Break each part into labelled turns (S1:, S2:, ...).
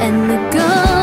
S1: and the guns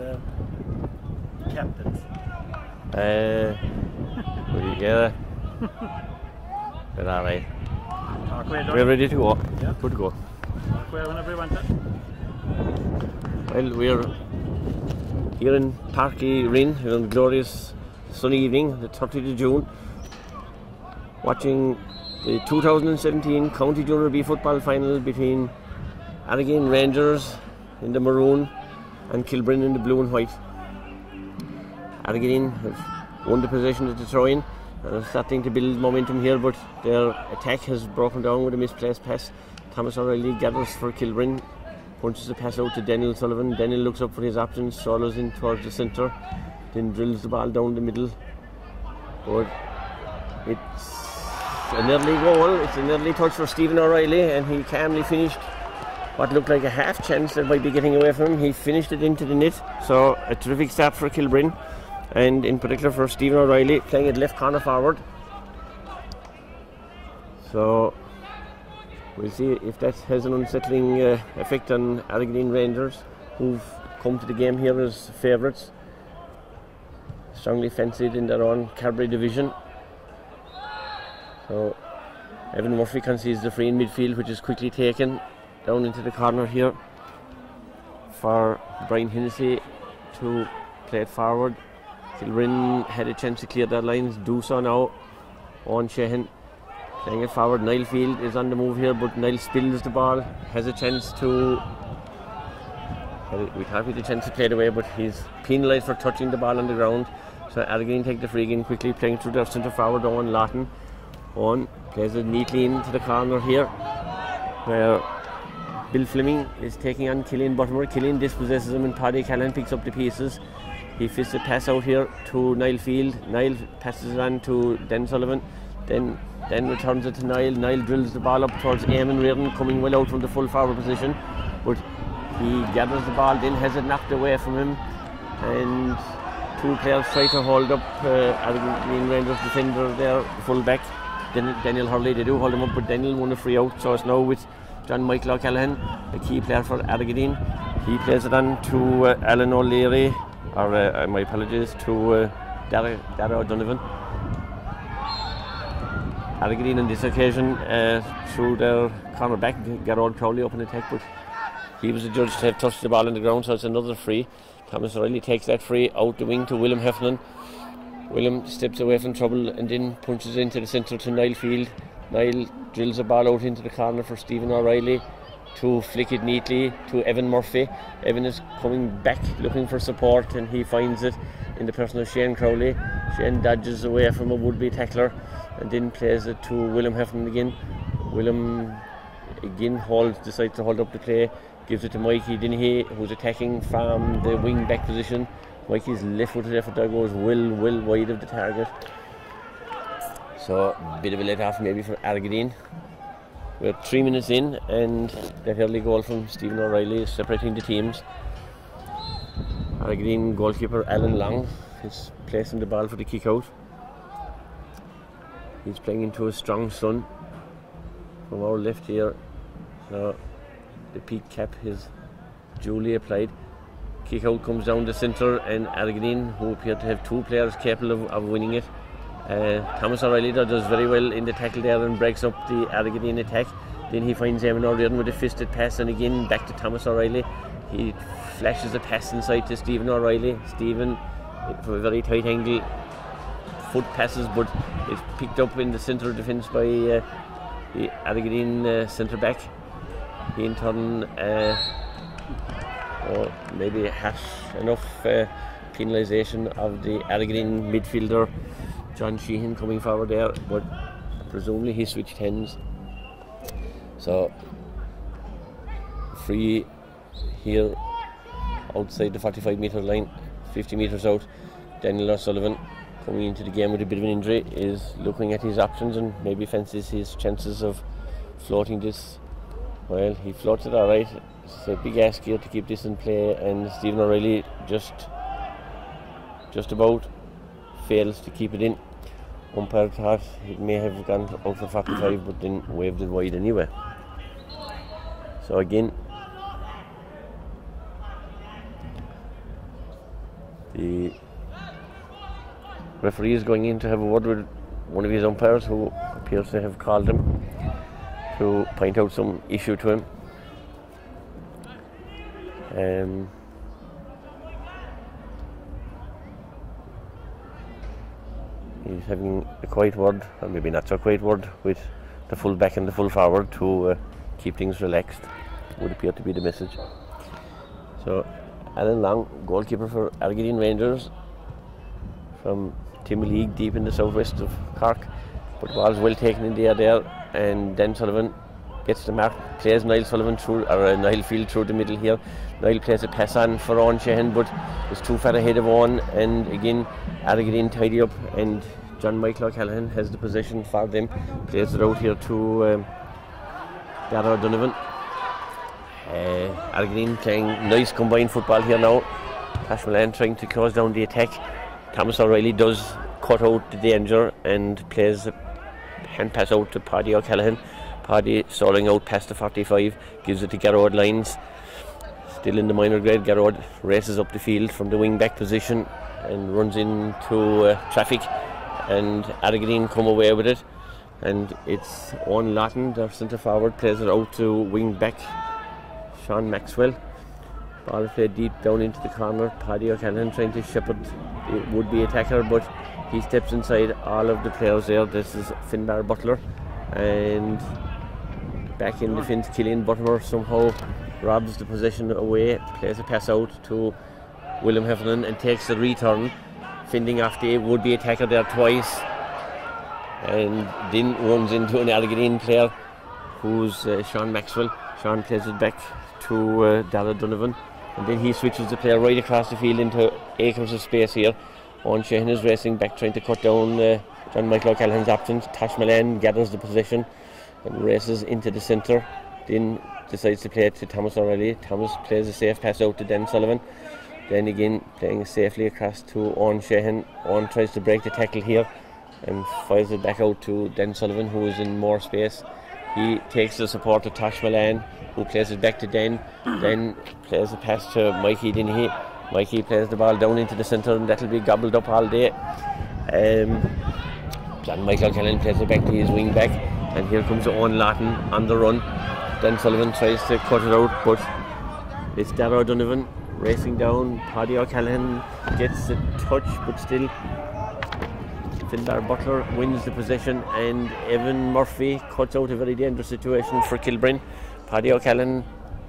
S2: the, the captains?
S3: Uh, we get it. But alright. We're ready to go.
S2: Yeah.
S3: Good to go.
S2: Talk whenever you want it.
S3: Well, we're here in Páirc Uí Rinn, on the glorious sunny evening, the 30th of June, watching the 2017 County Junior B football final between Argideen Rangers in the maroon and Kilbrin in the blue and white. Argideen have won the possession at the throw-in and are starting to build momentum here, but their attack has broken down with a misplaced pass. Thomas O'Reilly gathers for Kilbrin, punches the pass out to Daniel Sullivan. Daniel looks up for his options, solos in towards the centre, then drills the ball down the middle. But it's an early goal, it's an early touch for Stephen O'Reilly, and he calmly finished what looked like a half chance that might be getting away from him. He finished it into the net, so a terrific start for Kilbrin, and in particular for Stephen O'Reilly playing at left corner forward. So we'll see if that has an unsettling uh, effect on Argideen Rangers, who've come to the game here as favourites, strongly fancied in their own Carbery division. So Evan Murphy concedes the free in midfield, which is quickly taken down into the corner here for Brian Hennessy to play it forward. Kilbrin had a chance to clear their lines, do so now. Owen Sheehan playing it forward. Niall Field is on the move here, but Niall spills the ball, has a chance to. We thought he had a chance to play it away, but he's penalised for touching the ball on the ground. So Argideen take the free again quickly, playing through their centre forward, Owen Lawton. Owen plays it neatly into the corner here, where Bill Fleming is taking on Killian Buttermore. Killian dispossesses him and Paddy Callan picks up the pieces. He fists a pass out here to Niall Field. Niall passes it on to Dan Sullivan. Then then returns it to Niall. Niall drills the ball up towards Eamon Reardon, coming well out from the full forward position. But he gathers the ball, then has it knocked away from him. And two players try to hold up uh, Argideen Rangers defender there, the full back. Dan- Daniel Hurley, they do hold him up, but Daniel won a free out. So it's now with John Michael O'Callaghan, a key player for Argideen. He plays it on to uh, Alan O'Leary, or uh, uh, my apologies, to uh, Dara, O'Donovan. Argideen on this occasion uh, threw their corner back, Garrod Crowley up in attack, but he was adjudged to have touched the ball on the ground, so it's another free. Thomas O'Reilly takes that free out the wing to William Heffernan. William steps away from trouble and then punches into the centre to Niall Field. Niall drills a ball out into the corner for Stephen O'Reilly to flick it neatly to Evan Murphy. Evan is coming back looking for support and he finds it in the person of Shane Crowley. Shane dodges away from a would-be tackler and then plays it to William Heffernan again. William again holds, decides to hold up the play, gives it to Mikey Dennehy, who's attacking from the wing back position. Mikey's left footed effort there goes well, well wide of the target. So, a bit of a let off maybe for Argideen. We're three minutes in, and that early goal from Stephen O'Reilly is separating the teams. Argideen goalkeeper Alan Long is placing the ball for the kick out. He's playing into a strong sun from our left here. So the peak cap is duly applied. Kick out comes down the centre, and Argideen, who appear to have two players capable of, of winning it. Uh, Thomas O'Reilly does very well in the tackle there and breaks up the Argideen attack. Then he finds Eamon O'Riordan with a fisted pass, and again back to Thomas O'Reilly. He flashes a pass inside to Stephen O'Reilly. Stephen, from a very tight angle, foot passes, but it's picked up in the centre of defence by uh, the Argideen uh, centre back. He in turn, uh, oh, maybe has enough uh, penalisation of the Argideen midfielder John Sheehan coming forward there, but presumably he switched hands. So free here outside the 45 metre line, 50 metres out. Daniel O'Sullivan coming into the game with a bit of an injury is looking at his options and maybe fancies his chances of floating this. Well, he floats it alright. It's a big ask here to keep this in play, and Stephen O'Reilly just just about fails to keep it in. Umpire thought it may have gone out for 45, but then waved it wide anyway. So again, the referee is going in to have a word with one of his umpires who appears to have called him to point out some issue to him. Um, He's having a quiet word, or maybe not so quiet word, with the full back and the full forward to uh, keep things relaxed. Would appear to be the message. So, Alan Long, goalkeeper for Argideen Rangers from Timoleague, deep in the southwest of Cork. But ball's well taken in the air there, and Dan Sullivan gets the mark, plays Niall Sullivan through, or uh, Niall Field through the middle here. Niall plays a pass on for Owen Sheehan, but is too far ahead of Owen, and again, Argideen tidy up, and John Michael O'Callaghan has the possession for them, plays it out here to um, Dara Donovan. Uh, playing nice combined football here now. Tash Milan trying to close down the attack. Thomas O'Reilly does cut out the danger and plays a hand pass out to Paddy O'Callaghan. Paddy stalling out past the 45, gives it to Garrod Lines. Still in the minor grade, Garrod races up the field from the wing back position and runs into uh, traffic. And Argideen come away with it. And it's on Lawton, their centre forward, plays it out to wing back Sean Maxwell. Ball played deep down into the corner. Paddy O'Callaghan trying to shepherd the would be attacker, but he steps inside all of the players there. This is Finbar Butler. And back in the defence, Killian Butler somehow robs the possession away, plays a pass out to William Heffernan and takes the return, fending off the would be attacker there twice. And then runs into an Argideen player who's uh, Sean Maxwell. Sean plays it back to uh, Dara Donovan. And then he switches the player right across the field into acres of space here. Owen Sheehan is racing back, trying to cut down uh, John Michael O'Callaghan's options. Tash Milan gathers the possession and races into the centre. Then decides to play it to Thomas O'Reilly. Thomas plays a safe pass out to Dan Sullivan. Then again, playing safely across to Owen Sheehan. Owen tries to break the tackle here and fires it back out to Dan Sullivan, who is in more space. He takes the support to Tash Milan, who plays it back to Den. Then plays a pass to Mikey Dennehy. Mikey plays the ball down into the centre, and that'll be gobbled up all day. Um, John Michael Callan plays it back to his wing back, and here comes Owen Lawton on the run. Dan Sullivan tries to cut it out, but it's Dara O'Donovan racing down. Paddy O'Callaghan gets a touch, but still Finbar Butler wins the possession and Evan Murphy cuts out a very dangerous situation for Kilbrin. Paddy O'Callaghan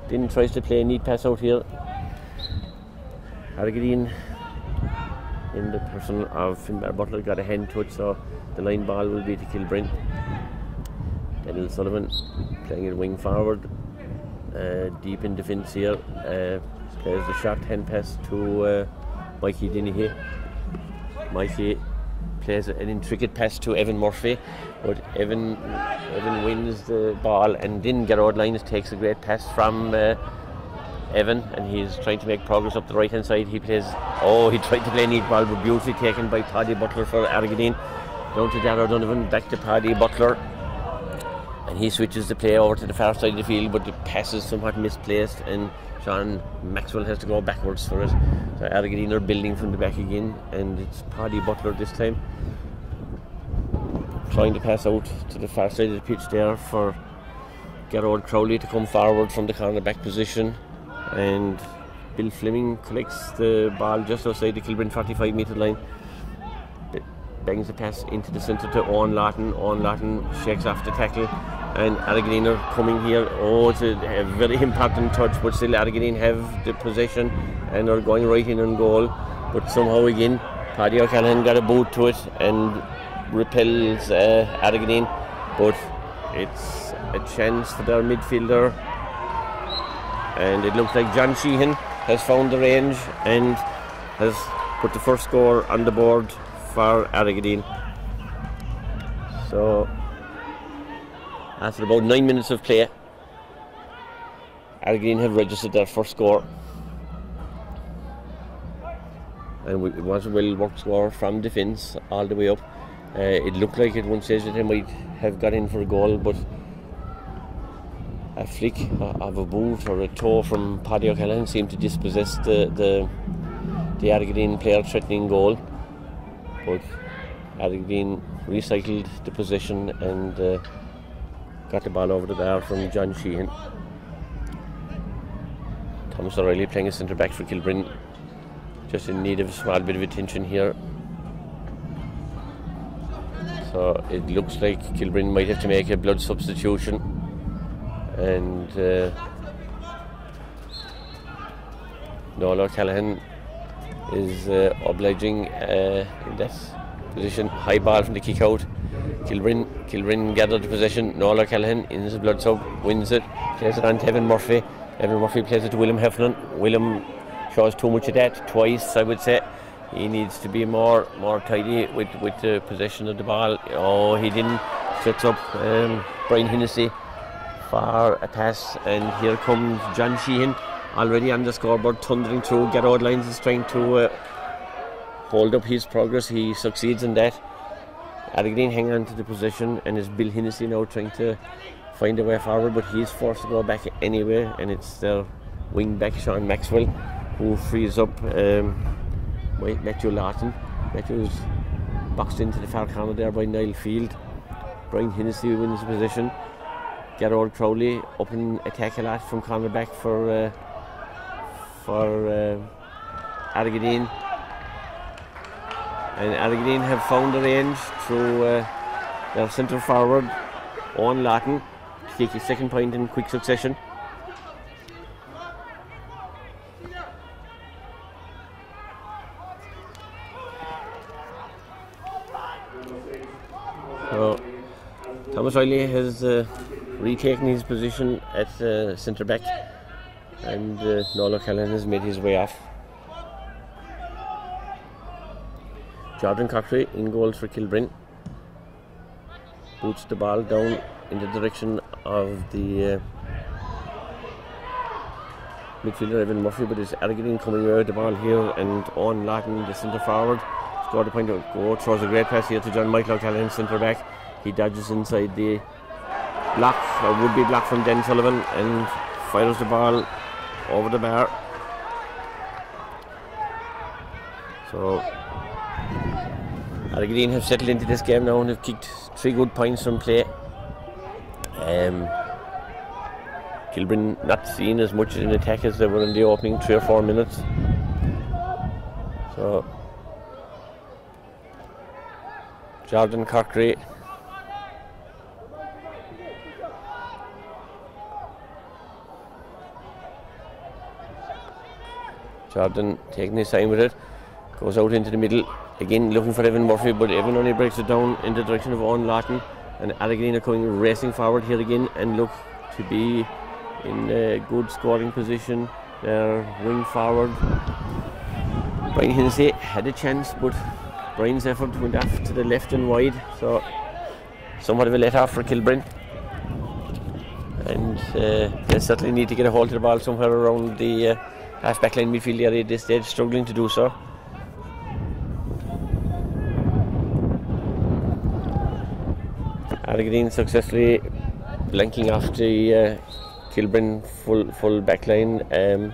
S3: then tries to play a neat pass out here. Argideen in the person of Finbar Butler got a hand to it so the line ball will be to Kilbrin. Daniel Sullivan playing it wing forward uh, deep in defence here uh, plays the short hand pass to uh, Mikey Dennehy. Mikey plays an intricate pass to Evan Murphy, but Evan Evan wins the ball and then Gerard Lines takes a great pass from uh, Evan and he's trying to make progress up the right hand side. He plays oh he tried to play neat ball but beautifully taken by Paddy Butler for Argideen. Down to Dara Donovan, back to Paddy Butler. And he switches the play over to the far side of the field, but the pass is somewhat misplaced, and Sean Maxwell has to go backwards for it. So Argideen are building from the back again, and it's Paddy Butler this time. Trying to pass out to the far side of the pitch there for Gerard Crowley to come forward from the corner back position. And Bill Fleming collects the ball just outside the Kilbrin 45 metre line. Bangs the pass into the centre to Owen Lawton. Owen Lawton shakes off the tackle. And Argideen are coming here. Oh, it's a, a very important touch, but still Argideen have the possession and are going right in on goal. But somehow again, Paddy O'Callaghan got a boot to it and repels uh. But it's a chance for their midfielder. And it looks like John Sheehan has found the range and has put the first score on the board for Argideen. So after about nine minutes of play, Argideen have registered their first score. And it was a well worked score from defence all the way up. Uh, it looked like at one stage that they might have got in for a goal, but a flick of a boot or a toe from Paddy O'Callaghan seemed to dispossess the, the, the player threatening goal. But Argideen recycled the possession and uh, got the ball over the bar from John Sheehan. Thomas O'Reilly playing a centre back for Kilbrin, just in need of a small bit of attention here. So it looks like Kilbrin might have to make a blood substitution. And uh, Nola Callahan is uh, obliging uh, in that position. High ball from the kick out. Kilbrin, Kilbrin gathered the possession. Nola Callahan in his blood sub wins it, plays it on to Evan Murphy. Evan Murphy plays it to William Heffernan. William shows too much of that twice, I would say. He needs to be more more tidy with, with the possession of the ball. Oh, he didn't. Sets up um, Brian Hennessy for a pass, and here comes John Sheehan already on the scoreboard, thundering through. Garrod Lyons is trying to uh, hold up his progress. He succeeds in that. Argideen hang on to the position, and it's Bill Hennessy now trying to find a way forward, but he's forced to go back anyway, and it's their wing back Sean Maxwell who frees up um, Matthew Lawton. Matthew's boxed into the far corner there by Niall Field. Brian Hennessy wins the position. Gerard Crowley up in attack a lot from cornerback for uh, for uh. And Argideen have found the range through uh, their centre forward, Owen Lawton, to take his second point in quick succession. Thomas Riley has uh, retaken his position at uh, centre back, and uh, Callan has made his way off. Jordan Cochrane in goals for Kilbrin. Boots the ball down in the direction of the uh, midfielder Evan Murphy, but it's Argideen coming with the ball here, and on Lawton, the centre forward, scored a point of goal, throws a great pass here to John Michael O'Callaghan, centre back. He dodges inside the block, or would be block from Den Sullivan, and fires the ball over the bar. So Argideen have settled into this game now and have kicked three good points from play. Um, Kilbrin not seen as much in attack as they were in the opening three or four minutes. So Jordan Cochrane Jordan taking his time with it, goes out into the middle, again looking for Evan Murphy, but Evan only breaks it down in the direction of Owen Lawton. And Argideen are coming racing forward here again and look to be in a good scoring position. Their wing forward. Brian Hennessy had a chance, but Brian's effort went off to the left and wide, so somewhat of a let off for Kilbrin. And uh, they certainly need to get a hold of the ball somewhere around the uh, half back line midfield area at this stage, struggling to do so. Argideen successfully blanking off the uh, Kilbrin full full back line. Um,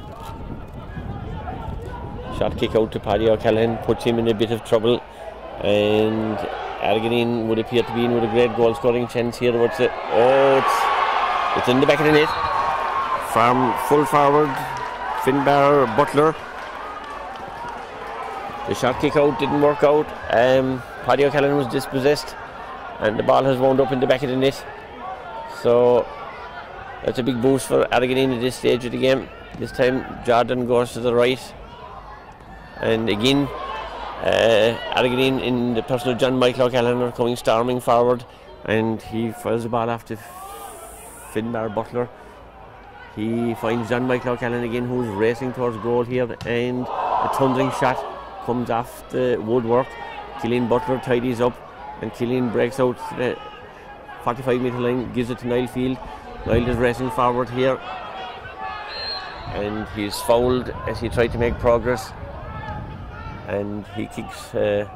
S3: shot kick out to Paddy O'Callaghan puts him in a bit of trouble, and Argideen would appear to be in with a great goal scoring chance here. What's it? Oh, it's, it's in the back of the net. From full forward, Finbar Butler. The shot kick out didn't work out. Um, Paddy O'Callaghan was dispossessed and the ball has wound up in the back of the net. So that's a big boost for Argideen at this stage of the game. This time Jordan goes to the right, and again uh, Argideen in the person of John Michael O'Callaghan are coming storming forward, and he fires the ball after Finbar Butler. He finds John Michael O'Callaghan again, who's racing towards goal here, and a thundering shot comes off the woodwork. Killian Butler tidies up and Killian breaks out the 45 metre line, gives it to Niall Field. Niall is racing forward here, and he's fouled as he tried to make progress, and he kicks uh,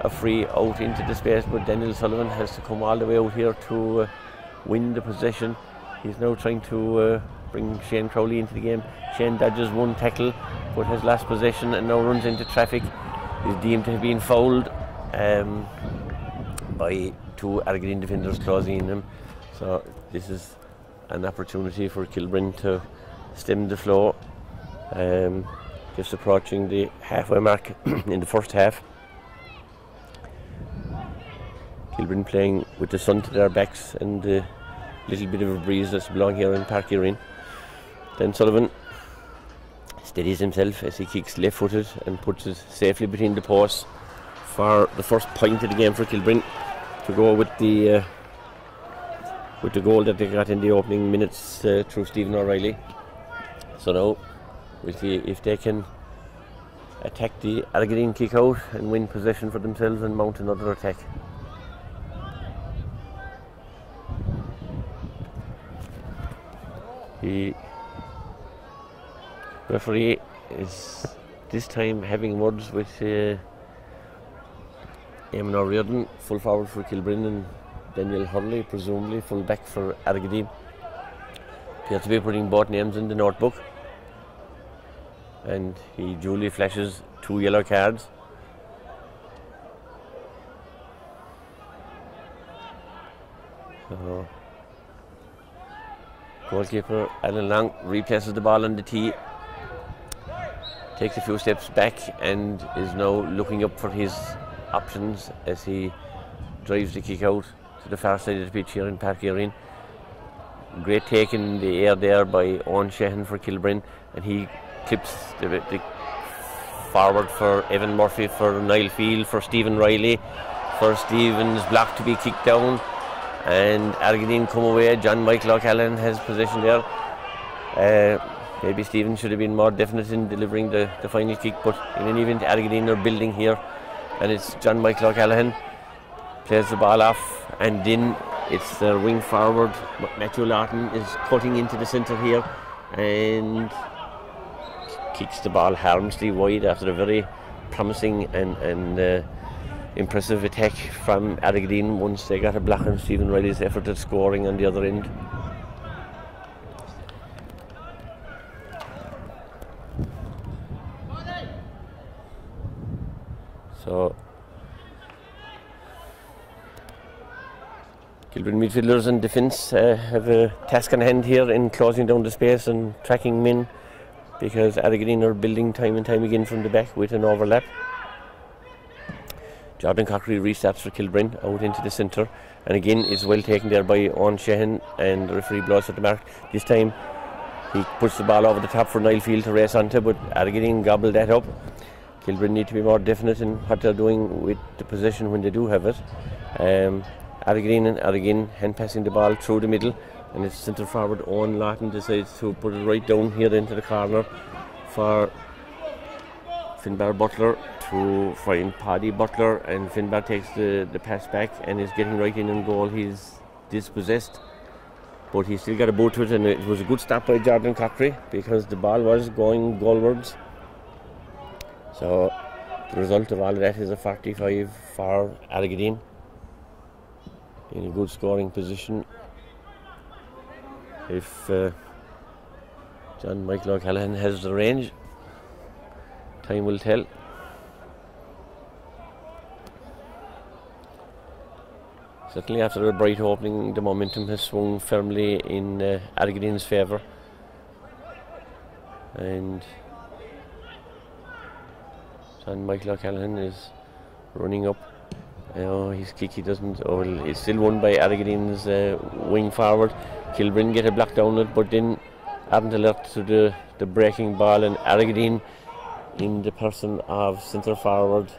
S3: a free out into the space. But Daniel Sullivan has to come all the way out here to uh, win the possession. He's now trying to uh, bring Shane Crowley into the game. Shane dodges one tackle, but has last possession and now runs into traffic. He's deemed to have been fouled. Um, by two Argideen defenders closing in him. So this is an opportunity for Kilbrin to stem the flow. Um, just approaching the halfway mark in the first half. Kilbrin playing with the sun to their backs and a little bit of a breeze that's blowing here in Park Green. Then Sullivan steadies himself as he kicks left footed and puts it safely between the posts for the first point of the game for Kilbrin to go with the uh, with the goal that they got in the opening minutes uh, through Stephen O'Reilly. So now we'll see if they can attack the Argideen kick out and win possession for themselves and mount another attack. The referee is this time having words with uh, Eamon O'Riordan, full forward for Kilbrin, and Daniel Hurley, presumably full back for Argideen. Appears to be putting both names in the notebook. And he duly flashes two yellow cards. Goalkeeper Alan Long replaces the ball on the tee takes a few steps back and is now looking up for his options as he drives the kick out to the far side of the pitch here in Park. Great take in the air there by Owen Sheehan for Kilbrin and he clips the, the forward for Evan Murphy for Niall Field for Stephen Riley for Stephen's block to be kicked down and Argideen come away John Michael O'Callaghan has possession there uh, Maybe Stephen should have been more definite in delivering the, the final kick, but in any event, Argideen are building here, and it's John Michael O'Callaghan plays the ball off, and then it's the wing forward. Matthew Lawton is cutting into the centre here, and kicks the ball harmlessly wide after a very promising and and uh, impressive attack from Argideen once they got a block on Stephen Riley's effort at scoring on the other end. So Kilbrin midfielders and defence uh, have a task on hand here in closing down the space and tracking men because Argideen are building time and time again from the back with an overlap. Jordan Cochrane restarts for Kilbrin out into the centre and again is well taken there by Owen Sheehan and the referee blows at the mark. This time he puts the ball over the top for Niall Field to race onto but Argideen gobbled that up. Kilbrin need to be more definite in what they're doing with the possession when they do have it. Um, and Argideen hand passing the ball through the middle, and it's centre forward Owen Lawton decides to put it right down here into the corner for Finbar Butler to find Paddy Butler, and Finbar takes the, the pass back and is getting right in on goal. He's dispossessed, but he still got a boot to it, and it was a good stop by Jordan Cochrane because the ball was going goalwards. So the result of all of that is a 45 for Argideen in a good scoring position. If uh, John Michael O'Callaghan has the range, time will tell. Certainly after a bright opening, the momentum has swung firmly in uh, favour. And John Michael O'Callaghan is running up. Oh, his kick he doesn't. Oh, it's still won by Argideen's uh, wing forward. Kilbrin get a block down it, but then aren't alert to the, the breaking ball, and Argideen in the person of centre forward.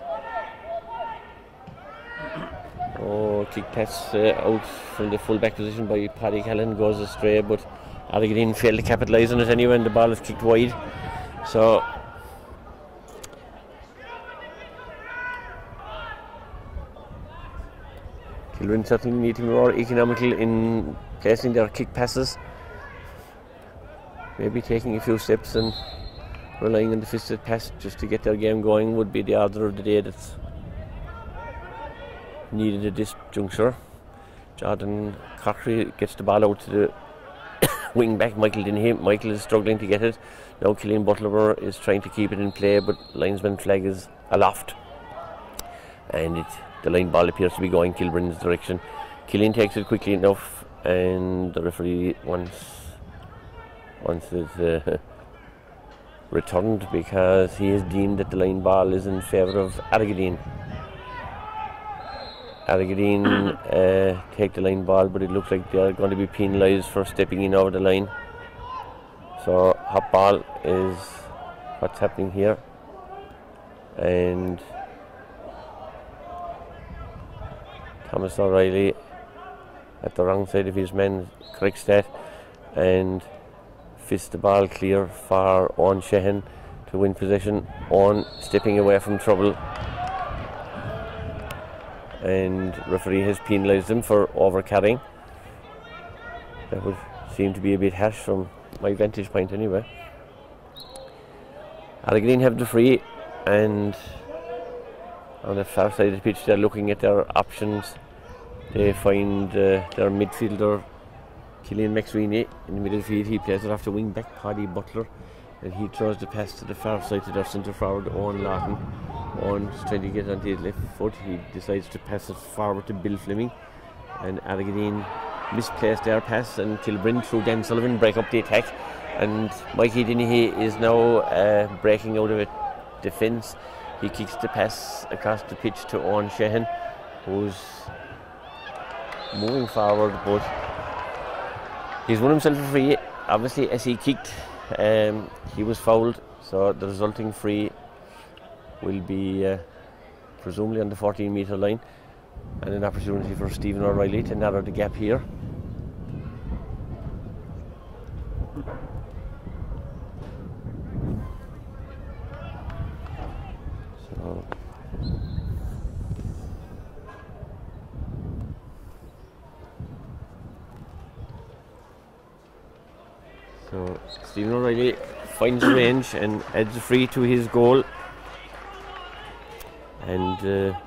S3: Oh, kick pass uh, out from the full back position by Paddy Callan goes astray, but Argideen failed to capitalise on it anyway, and the ball is kicked wide. So Kilbrin certainly need to be more economical in placing their kick passes. Maybe taking a few steps and relying on the fisted pass just to get their game going would be the order of the day that's needed at this juncture. Jordan Cochrane gets the ball out to the wing back, Michael Dinham. Michael is struggling to get it. Now Killian Butler is trying to keep it in play, but linesman flag is aloft. And it, the line ball appears to be going Kilbrin's direction. Killian takes it quickly enough, and the referee once wants it uh, returned because he has deemed that the line ball is in favour of Argideen. Argideen uh, take the line ball, but it looks like they're going to be penalised for stepping in over the line. So hot ball is what's happening here, and Thomas O'Reilly at the wrong side of his men, corrects that and fists the ball clear for Owen Sheehan to win possession. Owen stepping away from trouble and referee has penalised him for over carrying. That would seem to be a bit harsh from my vantage point anyway. Argideen have the free and on the far side of the pitch they're looking at their options. They find uh, their midfielder Killian McSweeney in the middle field. He plays it off the wing back Paddy Butler and he throws the pass to the far side to their centre forward Owen Lawton. Owen's trying to get onto his left foot. He decides to pass it forward to Bill Fleming and Argideen misplaced their pass and Kilbrin through Dan Sullivan break up the attack and Mikey Dennehy is now uh, breaking out of a defence. He kicks the pass across the pitch to Owen Sheehan who's moving forward but he's won himself a free. Obviously as he kicked um, he was fouled so the resulting free will be uh, presumably on the 14 metre line. And an opportunity for Stephen O'Reilly to narrow the gap here so So Stephen O'Reilly finds range and a free to his goal. And uh,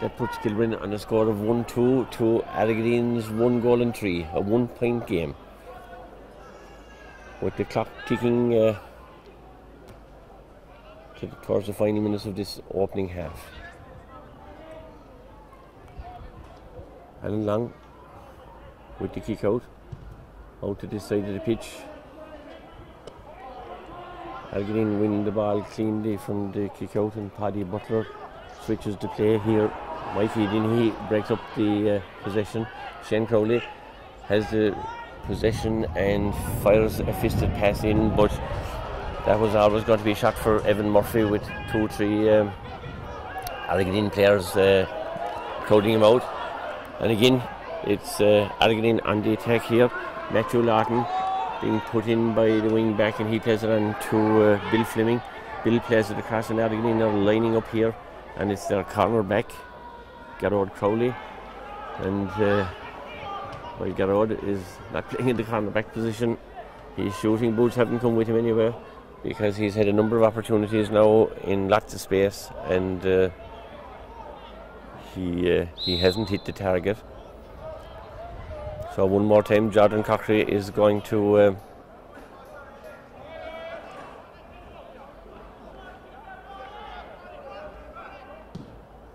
S3: that puts Kilbrin on a score of 1 2 to Argideen's 1 goal and 3, a one point game. With the clock ticking uh, towards the final minutes of this opening half. Alan Long with the kick out out to this side of the pitch. Argideen winning the ball cleanly from the kick out and Paddy Butler switches the play here. Mikey Dennehy breaks up the uh, possession. Shane Crowley has the possession and fires a fisted pass in, but that was always going to be a shot for Evan Murphy with two or three um, Argideen players uh, crowding him out. And again, it's uh, Argideen on the attack here. Matthew Lawton being put in by the wing back and he plays it on to uh, Bill Fleming. Bill plays it across and Argideen are lining up here and it's their corner back, Garrod Crowley. And uh, while Garrod is not playing in the corner back position, his shooting boots haven't come with him anywhere because he's had a number of opportunities now in lots of space and uh, he, uh, he hasn't hit the target. So one more time, Jordan Cochrane is going to um,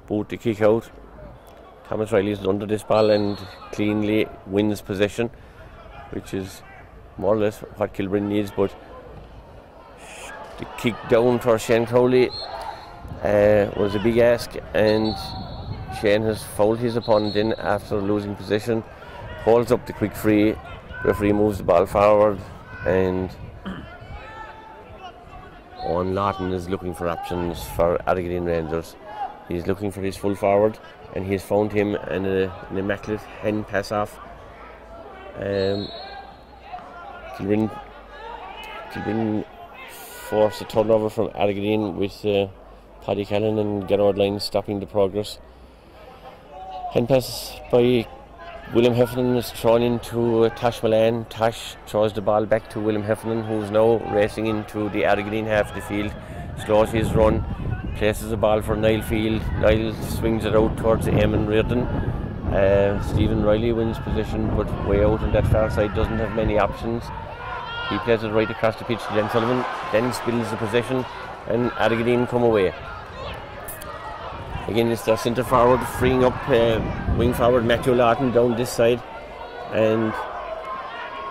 S3: boot the kick out. Thomas Riley is under this ball and cleanly wins possession, which is more or less what Kilbrin needs. But the kick down for Shane Crowley uh, was a big ask, and Shane has fouled his opponent in after losing possession holds up the quick free. Referee moves the ball forward, and Owen Lawton is looking for options for Argideen Rangers. He's looking for his full forward, and he has found him in a, an immaculate hen pass off. Um, Kilbrin, Kilbrin force a turnover from Argideen with uh, Paddy Callan and Gerard Line stopping the progress. Hen pass by William Heffernan is thrown into uh, Tash Milan. Tash throws the ball back to William Heffernan, who's now racing into the Argideen half of the field. Slows his run, places the ball for Niall Field. Niall swings it out towards Eamon Reardon. Uh, Stephen Riley wins position, but way out on that far side doesn't have many options. He plays it right across the pitch to Jen Sullivan, then spills the possession, and Argideen come away. Again, it's their centre forward, freeing up uh, wing forward Matthew Lawton down this side, and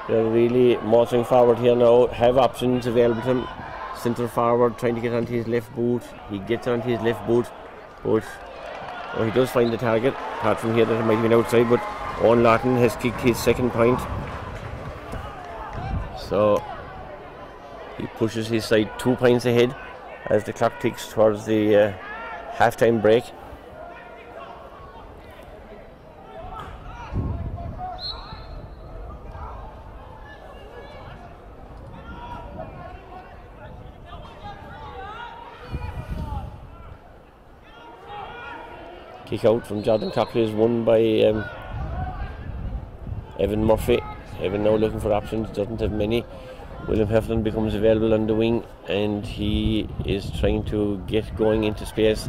S3: they're really motoring forward here now. Have options available to him. Centre forward trying to get onto his left boot. He gets onto his left boot, but Oh, he does find the target. Apart from here, that might have been outside, but Owen Lawton has kicked his second point. So he pushes his side two points ahead as the clock ticks towards the uh, half-time break. Kick out from Jordan Cochrane is won by um, Evan Murphy. Evan now looking for options, doesn't have many. William Heffernan becomes available on the wing and he is trying to get going into space.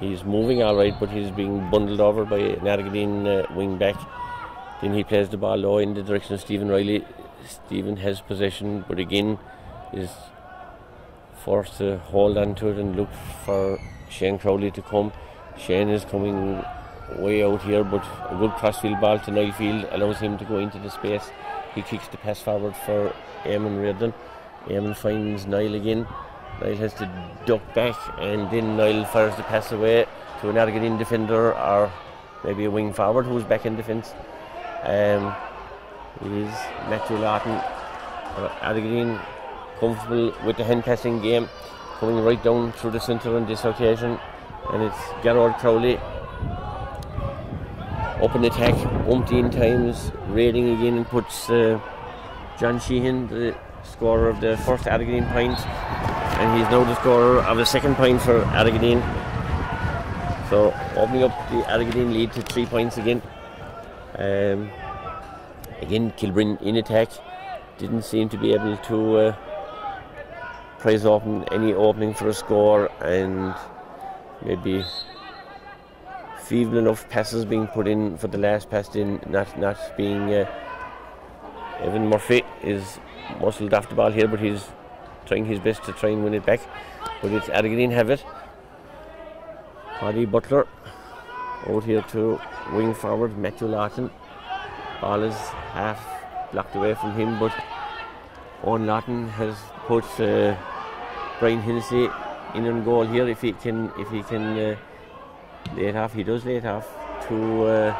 S3: He's moving all right, but he's being bundled over by an Argideen uh, wing back. Then he plays the ball low in the direction of Stephen Riley. Stephen has possession, but again is forced to hold on to it and look for Shane Crowley to come. Shane is coming way out here, but a good crossfield ball to Niall Field allows him to go into the space. He kicks the pass forward for Eamon Reardon. Eamon finds Niall again. Niall has to duck back, and then Niall fires the pass away to an Argideen defender or maybe a wing forward who's back in defence. Um, it is Matthew Lawton. Argideen comfortable with the hand passing game, coming right down through the centre on this occasion. And it's Gerard Crowley up in attack, umpteen times, raiding again and puts uh, John Sheehan, the scorer of the first Argideen point, and he's now the scorer of the second point for Argideen. So opening up the Argideen lead to three points again. Um, again, Kilbrin in attack didn't seem to be able to uh, prize open any opening for a score, and maybe feeble enough passes being put in for the last pass in, not not being. Uh, Evan Murphy is muscled off the ball here, but he's trying his best to try and win it back. But it's Argideen have it. Paddy Butler out here to wing forward, Matthew Lawton. Ball is half blocked away from him, but Owen Lawton has put uh, Brian Hennessy in on goal here. If he can, if he can uh, it off, he does it off to uh,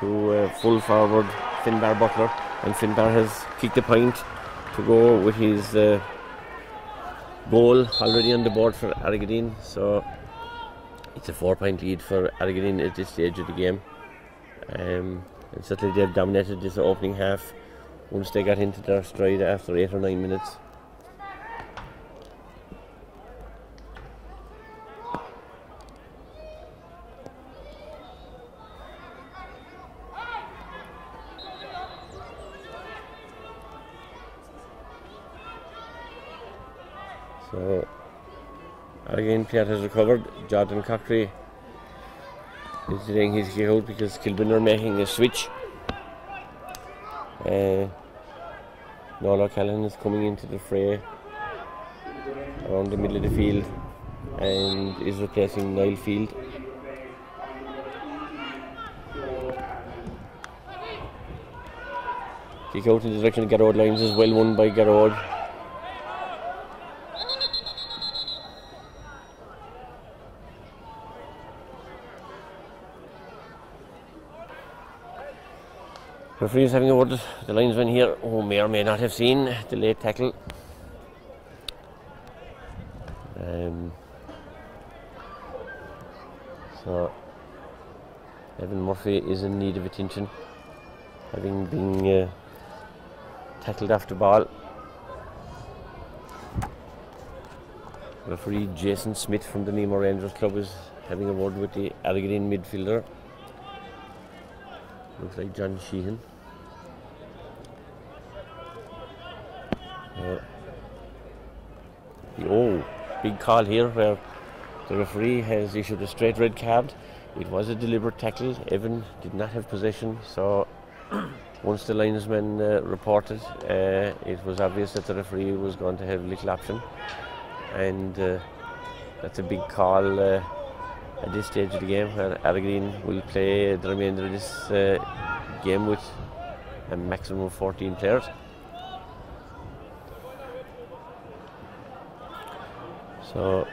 S3: to uh, full forward Finbar Butler, and Finbar has kicked a point to go with his uh, goal already on the board for Argideen. So it's a four-point lead for Argideen at this stage of the game. Um, and certainly they've dominated this opening half once they got into their stride after eight or nine minutes. So again, has recovered. Jordan Cochrane is doing his kick out because Kilbrin are making a switch. Uh, Nola Callan is coming into the fray around the middle of the field and is replacing Niall Field. Kick out in the direction of Garrod Lines is well won by Garrod. Referee is having a word. The linesman here, who may or may not have seen the late tackle. Um, so, Evan Murphy is in need of attention, having been uh, tackled after ball. Referee Jason Smith from the Nemo Rangers Club is having a word with the Argideen midfielder. Looks like John Sheehan. Uh, the- oh, big call here where the referee has issued a straight red card. It was a deliberate tackle. Evan did not have possession, so once the linesman uh, reported, uh, it was obvious that the referee was going to have little option, and uh, that's a big call uh, at this stage of the game where Argideen will play the remainder of this uh, game with a maximum of 14 players. So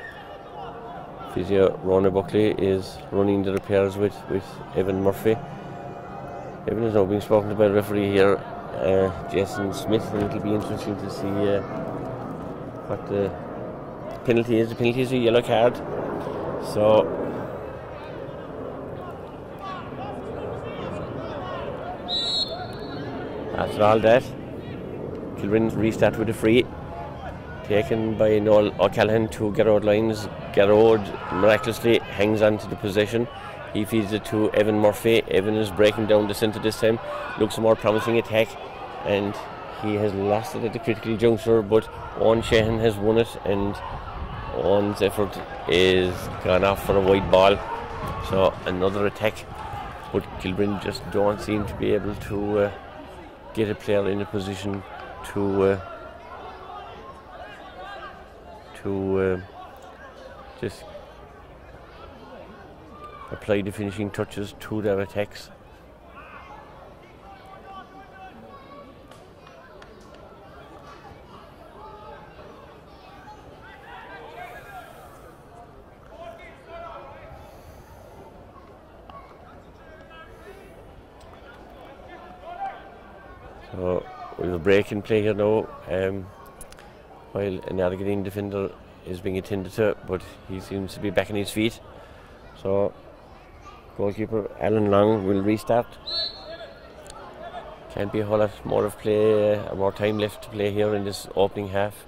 S3: Physio Rona Buckley is running the repairs with, with Evan Murphy. Evan is now being spoken to by the referee here, uh, Jason Smith, and it'll be interesting to see uh, what the penalty is. The penalty is a yellow card. So after all that, Kilbrin restart with a free taken by Noel O'Callaghan to Garrod lines. Garrod miraculously hangs on to the possession. He feeds it to Evan Murphy. Evan is breaking down the centre this time. Looks a more promising attack, and he has lost it at the critical juncture. But Owen Sheehan has won it, and Owen's effort is gone off for a wide ball. So another attack, but Kilbrin just don't seem to be able to uh, get a player in a position to. Uh, to uh, just apply the finishing touches to their attacks. So we have a break in play here now. Um, while an Argideen defender is being attended to, but he seems to be back on his feet. So, goalkeeper Alan Long will restart. Can't be a whole lot more of play, uh, more time left to play here in this opening half.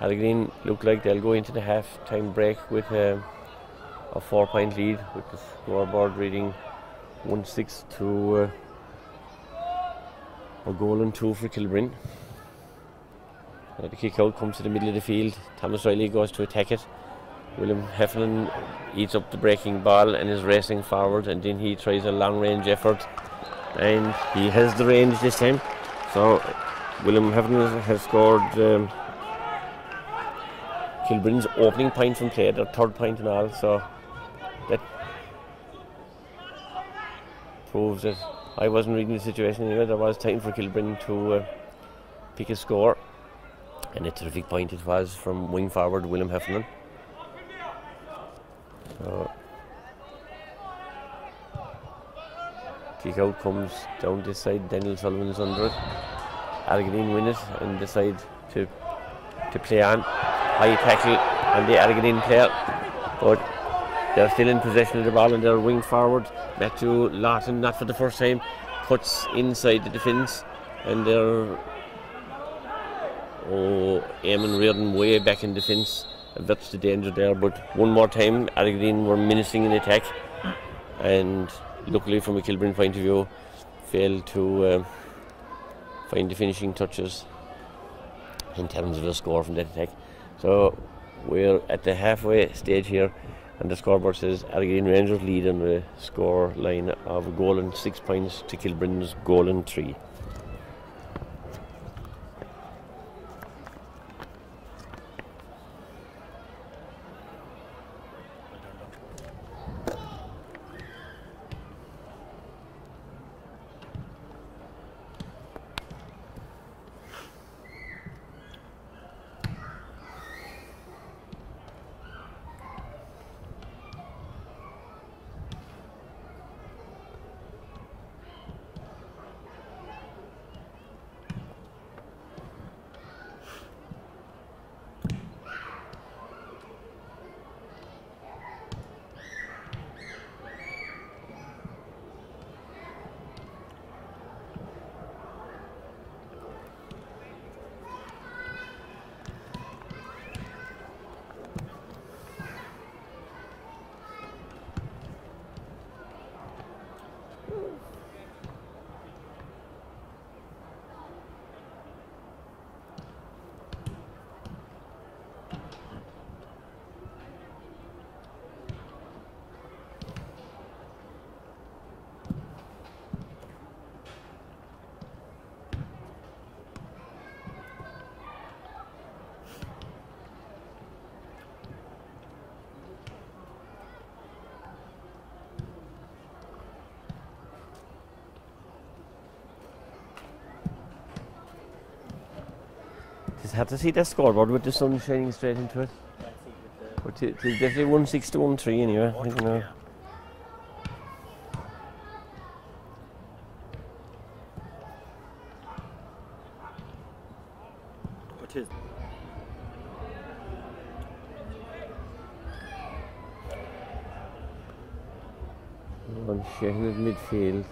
S3: Argideen look like they'll go into the half time break with um, a four point lead, with the scoreboard reading 1 6 to uh, a goal and two for Kilbrin. Uh, the kick out comes to the middle of the field. Thomas Riley goes to attack it. William Heffernan eats up the breaking ball and is racing forward, and then he tries a long range effort, and he has the range this time. So William Heffernan has scored um, Kilbrin's opening point from play, their third point and all. So that proves that I wasn't reading the situation anyway. There was time for Kilbrin to uh, pick a score. And a terrific point it was from wing forward William Heffernan. So, kick out comes down this side. Daniel Sullivan is under it. Argideen win it and decide to to play on. High tackle on the Argideen player, but they're still in possession of the ball and they're wing forward. Matthew Lawton, not for the first time, cuts inside the defence and they're Oh, Eamon Reardon way back in defence. That's the danger there. But one more time, Argideen were menacing in attack. And luckily, from a Kilbrin point of view, failed to uh, find the finishing touches in terms of a score from that attack. So we're at the halfway stage here. And the scoreboard says Argideen Rangers lead on the score line of a goal and six points to Kilbrin's goal and three. had to see the scoreboard with the sun shining straight into it. But it, it's definitely 1-6 to 1-3 anyway. I think, you know.
S2: Cheers. One
S3: shaking of midfield.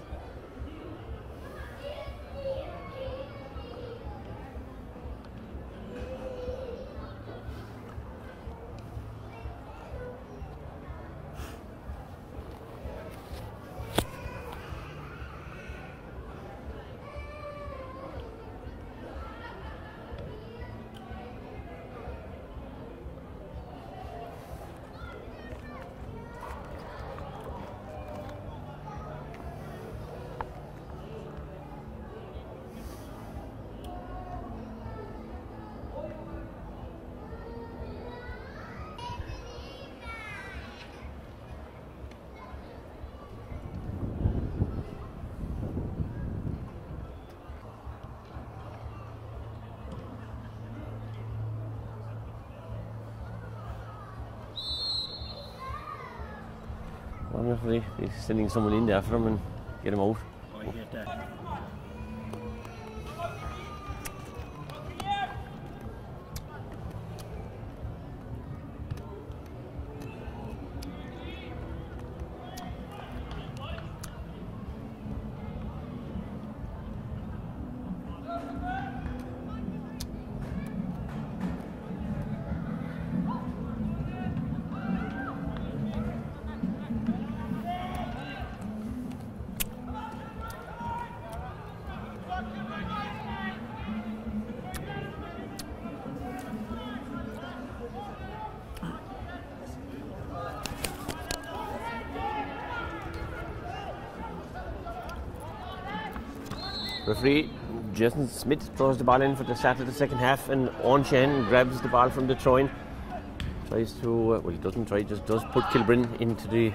S3: Sending someone in there for him and get him out. Referee Jason Smith throws the ball in for the start of the second half, and Owen Sheehan grabs the ball from the Troin. Tries to, uh, well, he doesn't try, just does put Kilbrin into the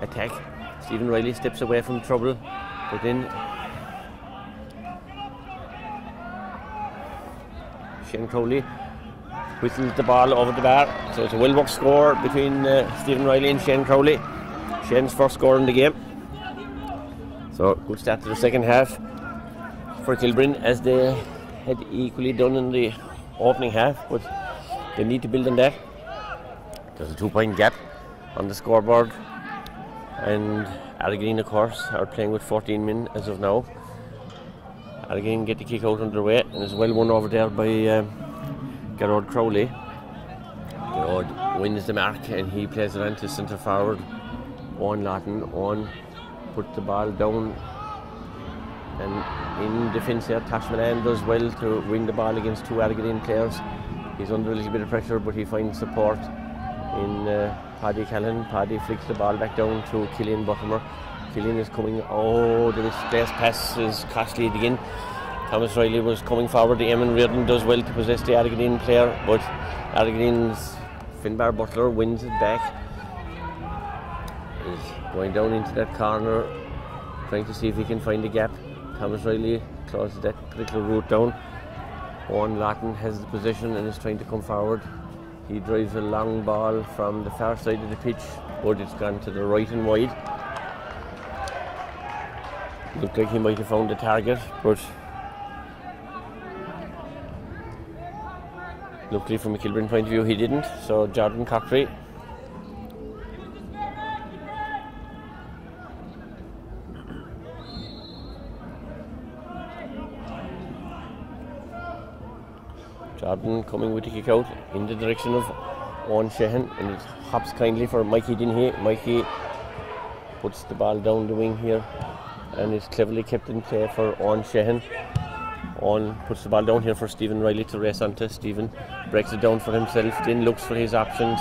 S3: attack. Stephen Riley steps away from trouble, but then Shane Crowley whistles the ball over the bar. So it's a well worked score between uh, Stephen Riley and Shane Crowley. Shane's first score in the game. So good start to the second half for Kilbrin as they had equally done in the opening half, but they need to build on that. There's a two point gap on the scoreboard, and Argideen, of course, are playing with 14 men as of now. Argideen get the kick out underway, and is well won over there by um, Gerard Crowley. Gerard wins the mark, and he plays it on to centre forward. Owen Lawton. Owen put the ball down and in defence here, Tash Milan does well to win the ball against two Argideen players. He's under a little bit of pressure, but he finds support in uh, Paddy Callan. Paddy flicks the ball back down to Killian Buttimer. Killian is coming. Oh, the misplaced pass is costly again. Thomas Riley was coming forward. The Eamon Reardon does well to possess the Argideen player, but Argideen's Finbar Butler wins it back. Is going down into that corner, trying to see if he can find a gap. Thomas Riley closes that particular route down. Owen Lawton has the position and is trying to come forward. He drives a long ball from the far side of the pitch, but it's gone to the right and wide. Looked like he might have found the target, but luckily from a Kilbrin point of view he didn't. So Jordan Cochrane Jordan coming with the kick out in the direction of Owen Sheehan and it hops kindly for Mikey Dennehy. Mikey puts the ball down the wing here and it's cleverly kept in play for Owen Sheehan. Owen puts the ball down here for Stephen Riley to race onto. Stephen breaks it down for himself, then looks for his options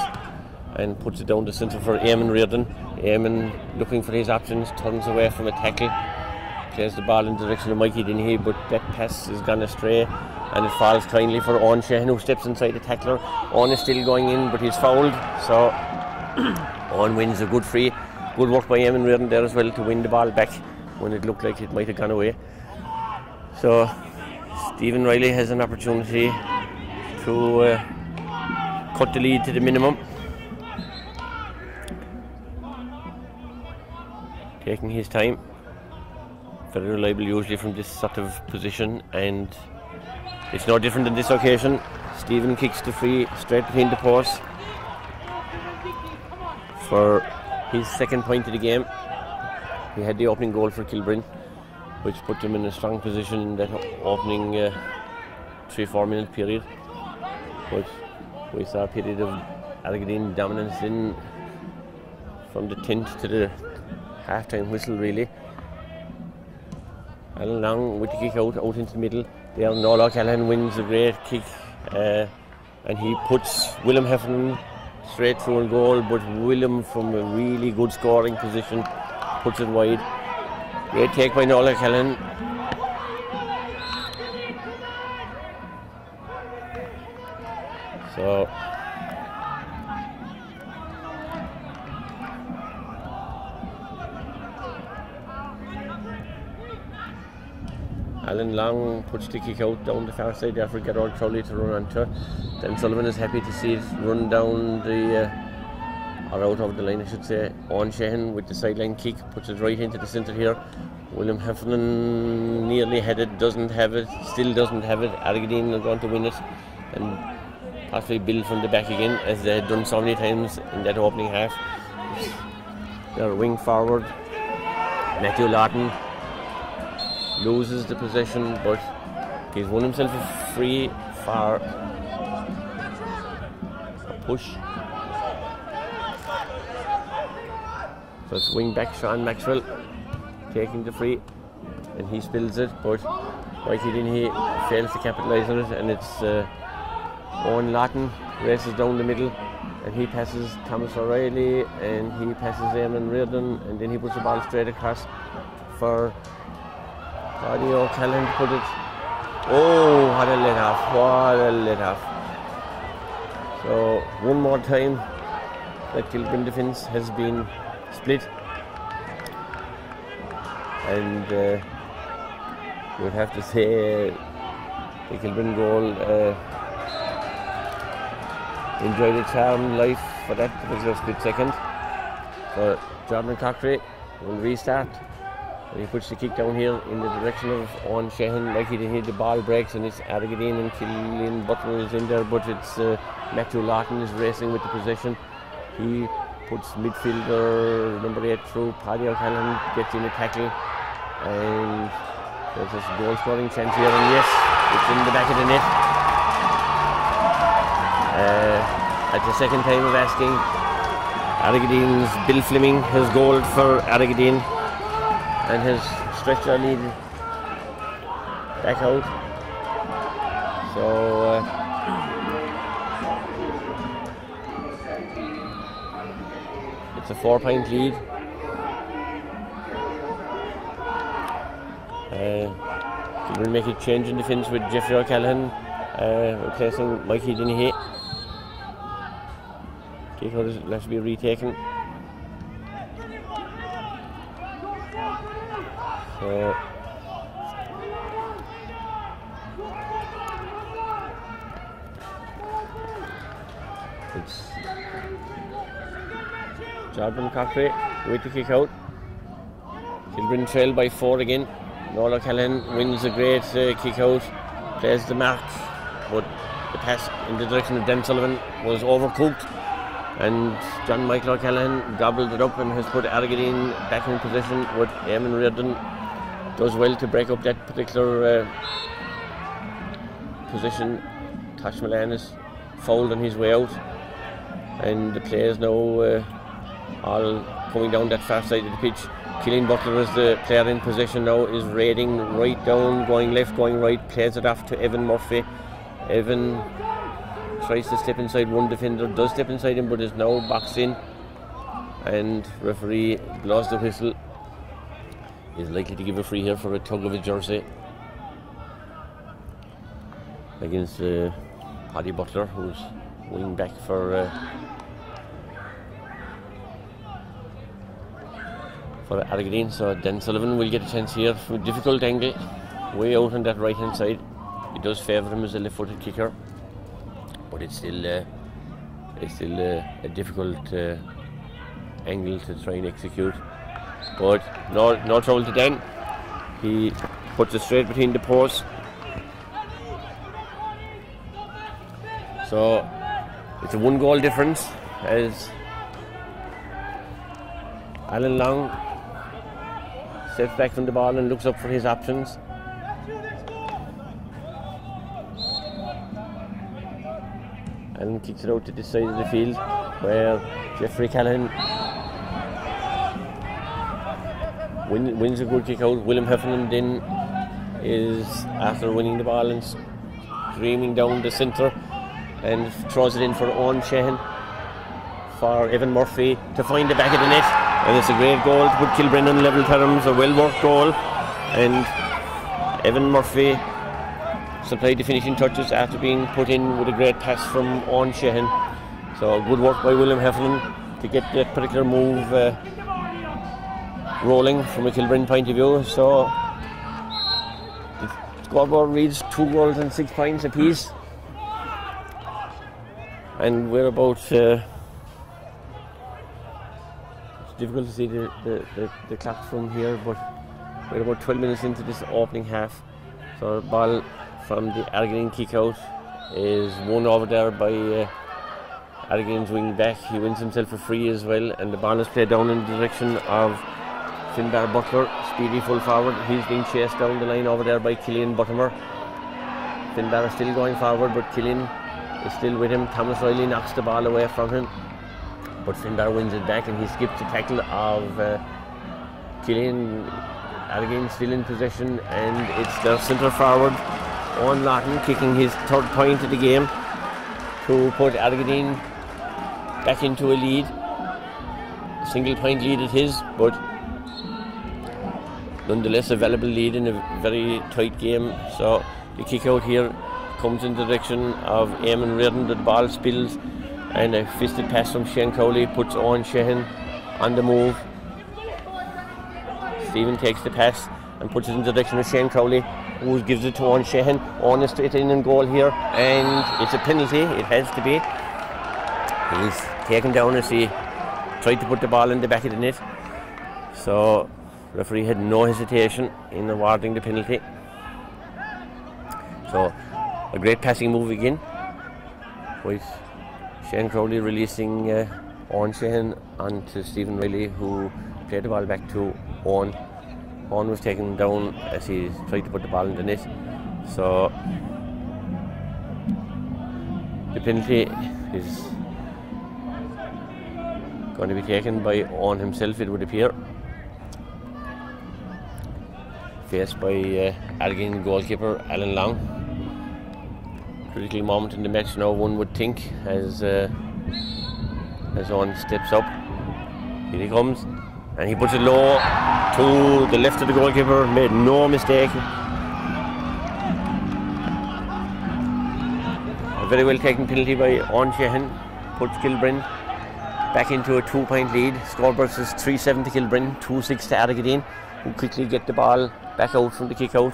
S3: and puts it down the centre for Eamon Reardon. Eamon looking for his options, turns away from a tackle, plays the ball in the direction of Mikey Dennehy, but that pass has gone astray and it falls kindly for Owen who steps inside the tackler. Owen is still going in, but he's fouled. So Owen wins a good free. Good work by Eamon Reardon there as well to win the ball back when it looked like it might have gone away. So Stephen Riley has an opportunity to uh, cut the lead to the minimum. Taking his time. Very reliable usually from this sort of position and it's no different in this occasion. Stephen kicks the free straight between the posts for his second point of the game. He had the opening goal for Kilbrin, which put him in a strong position in that opening uh, three four minute period. But we saw a period of Argideen dominance in from the 10th to the half time whistle, really. Alan Long with the kick out, out into the middle. Nola Callahan wins a great kick uh, and he puts Willem Heffernan straight through and goal, but Willem from a really good scoring position puts it wide. Great take by Nola Callahan. So Alan Long puts the kick out down the far side there for Gerard Crowley to run onto. Then Sullivan is happy to see it run down the, uh, or out of the line I should say, on Sheehan with the sideline kick, puts it right into the centre here. William Heffernan nearly had it, doesn't have it, still doesn't have it. Argideen are going to win it and possibly build from the back again as they had done so many times in that opening half. Their wing forward, Matthew Lawton, loses the possession, but he's won himself a free far a push. So it's wing back Sean Maxwell taking the free, and he spills it, but Mikey Dennehy fails to capitalise on it, and it's uh, Owen Lawton races down the middle. And he passes Thomas O'Reilly and he passes Eamon Reardon and then he puts the ball straight across for O'Callaghan to put it. Oh, what a let off! What a let off! So one more time, that Kilbrin defence has been split, and uh, you would have to say uh, the Kilbrin goal uh, enjoyed its charm life for that particular split second. So Jordan Cochrane will restart. He puts the kick down here in the direction of Owen Sheehan, like he did the ball breaks and it's Argideen and Killian Butler is in there, but it's uh, Matthew Lawton is racing with the possession. He puts midfielder number eight through, Paddy O'Callaghan gets in a tackle and there's this goal scoring chance here and yes, it's in the back of the net. Uh, at the second time of asking, Argideen's Bill Fleming has goaled for Argideen and has stretched our lead back out. So uh, it's a four point lead. Uh, we'll make a change in defence with Jeffrey O'Callaghan uh, replacing Mikey Dennehy. Kick out is left to be retaken. So it's Jordan Cochrane with the kick out. Kilbrin trail by four again. Nola Callan wins a great uh, kick out, plays the mark, but the pass in the direction of Dan Sullivan was overcooked. And John Michael O'Callaghan gobbled it up and has put Argideen back in position with Eamon Reardon. Does well to break up that particular uh, position. Tash Milan is fouled on his way out. And the players now uh, all coming down that far side of the pitch. Killian Butler is the player in possession now, is raiding right down, going left, going right, plays it off to Evan Murphy. Evan tries to step inside one defender, does step inside him, but is now boxed in. And referee blows the whistle. Is likely to give a free here for a tug of a jersey against uh, Paddy Butler, who's wing back for uh, for Argideen. So Dan Sullivan will get a chance here from a difficult angle, way out on that right hand side. It does favour him as a left footed kicker, but it's still uh, it's still uh, a difficult uh, angle to try and execute. But no, no trouble to Dan. He puts it straight between the posts. So it's a one goal difference as Alan Long steps back from the ball and looks up for his options. and kicks it out to the side of the field where Jeffrey O'Callaghan win, wins a good kick out. William Heffernan then is after winning the ball and streaming down the centre and throws it in for Owen Sheehan for Evan Murphy to find the back of the net. And it's a great goal to put Kilbrin on level terms, a well worked goal. And Evan Murphy supplied the finishing touches after being put in with a great pass from Owen Sheehan. So good work by William Heffernan to get that particular move uh, rolling from a Kilbrin point of view. So the scoreboard reads two goals and six points apiece. And we're about. Uh, it's difficult to see the, the, the, the clock from here, but we're about 12 minutes into this opening half. So the ball from the Argideen kick out is won over there by uh, Argentinian's wing back. He wins himself a free as well, and the ball is played down in the direction of Finbar Butler, speedy full forward. He's being chased down the line over there by Killian Buttimer. Finbar is still going forward, but Killian is still with him. Thomas Riley knocks the ball away from him, but Finbar wins it back and he skips the tackle of uh, Killian. Again, still in possession, and it's their centre forward, Owen Lawton, kicking his third point of the game to put Argideen back into a lead. Single point lead it is, but nonetheless a valuable lead in a very tight game. So the kick out here comes in the direction of Eamon Reardon. The ball spills, and a fisted pass from Shane Crowley puts Owen Sheehan on the move. Stephen takes the pass and puts it in the direction of Shane Crowley, who gives it to Owen Sheehan. Owen is straight in and goal here, and it's a penalty. It has to be. He's taken down as he tried to put the ball in the back of the net. So, referee had no hesitation in awarding the penalty. So, a great passing move again, with Shane Crowley releasing uh, Owen onto Stephen Riley, who played the ball back to Owen. Owen was taken down as he tried to put the ball in the net. So the penalty is going to be taken by Owen himself, it would appear. Faced by uh, goalkeeper Alan Long. Critical moment in the match now, one would think, as uh, as Owen steps up. Here he comes, and he puts it low to the left of the goalkeeper, made no mistake. A very well taken penalty by Owen Sheehan, puts Kilbrin back into a two point lead. Scoreboard says 3 7 to Kilbrin, 2 6 to Argideen, who quickly get the ball back out from the kick out.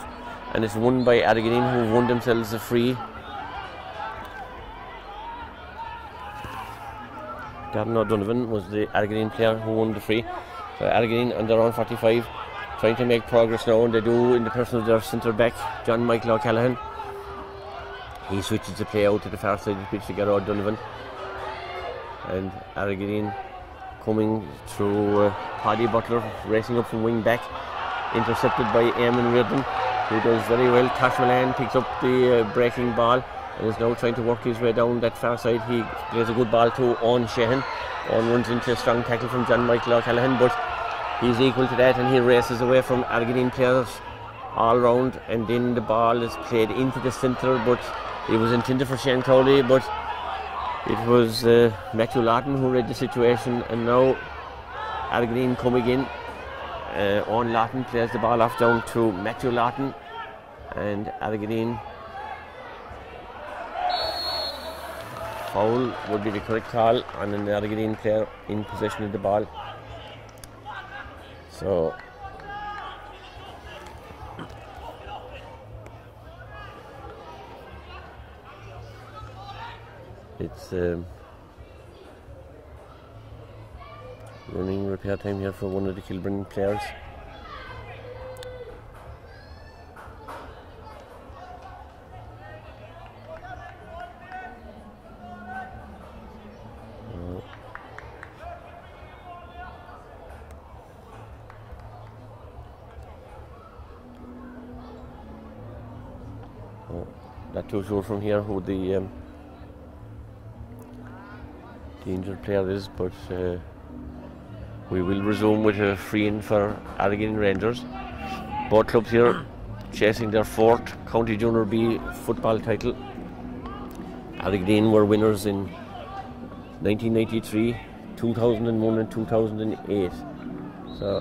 S3: And it's won by Argideen, who won themselves a free. Gavin O'Donovan was the Argideen player who won the free. So Argideen on their own 45, trying to make progress now, and they do in the person of their centre back, John Michael O'Callaghan. He switches the play out to the far side of the pitch to get O'Donovan. And Argideen coming through uh, Paddy Butler, racing up from wing back, intercepted by Eamon Reardon, who does very well. Tash picks up the uh, breaking ball and is now trying to work his way down that far side. He plays a good ball to Owen Sheehan. Owen runs into a strong tackle from John Michael O'Callaghan, but he's equal to that and he races away from Argideen players all round. And then the ball is played into the centre, but it was intended for Shane Crowley, but it was uh, Matthew Lawton who read the situation, and now Argideen come again. Uh, Owen Lawton plays the ball off down to Matthew Lawton, and Argideen foul would be the correct call on an Argideen player in possession of the ball. So it's um, Running repair time here for one of the Kilbrin players. Not too sure from here who the um, the injured player is, but uh, we will resume with a free in for Argideen Rangers. Both clubs here chasing their fourth County Junior B football title. Argideen were winners in 1993, 2001, and 2008. So,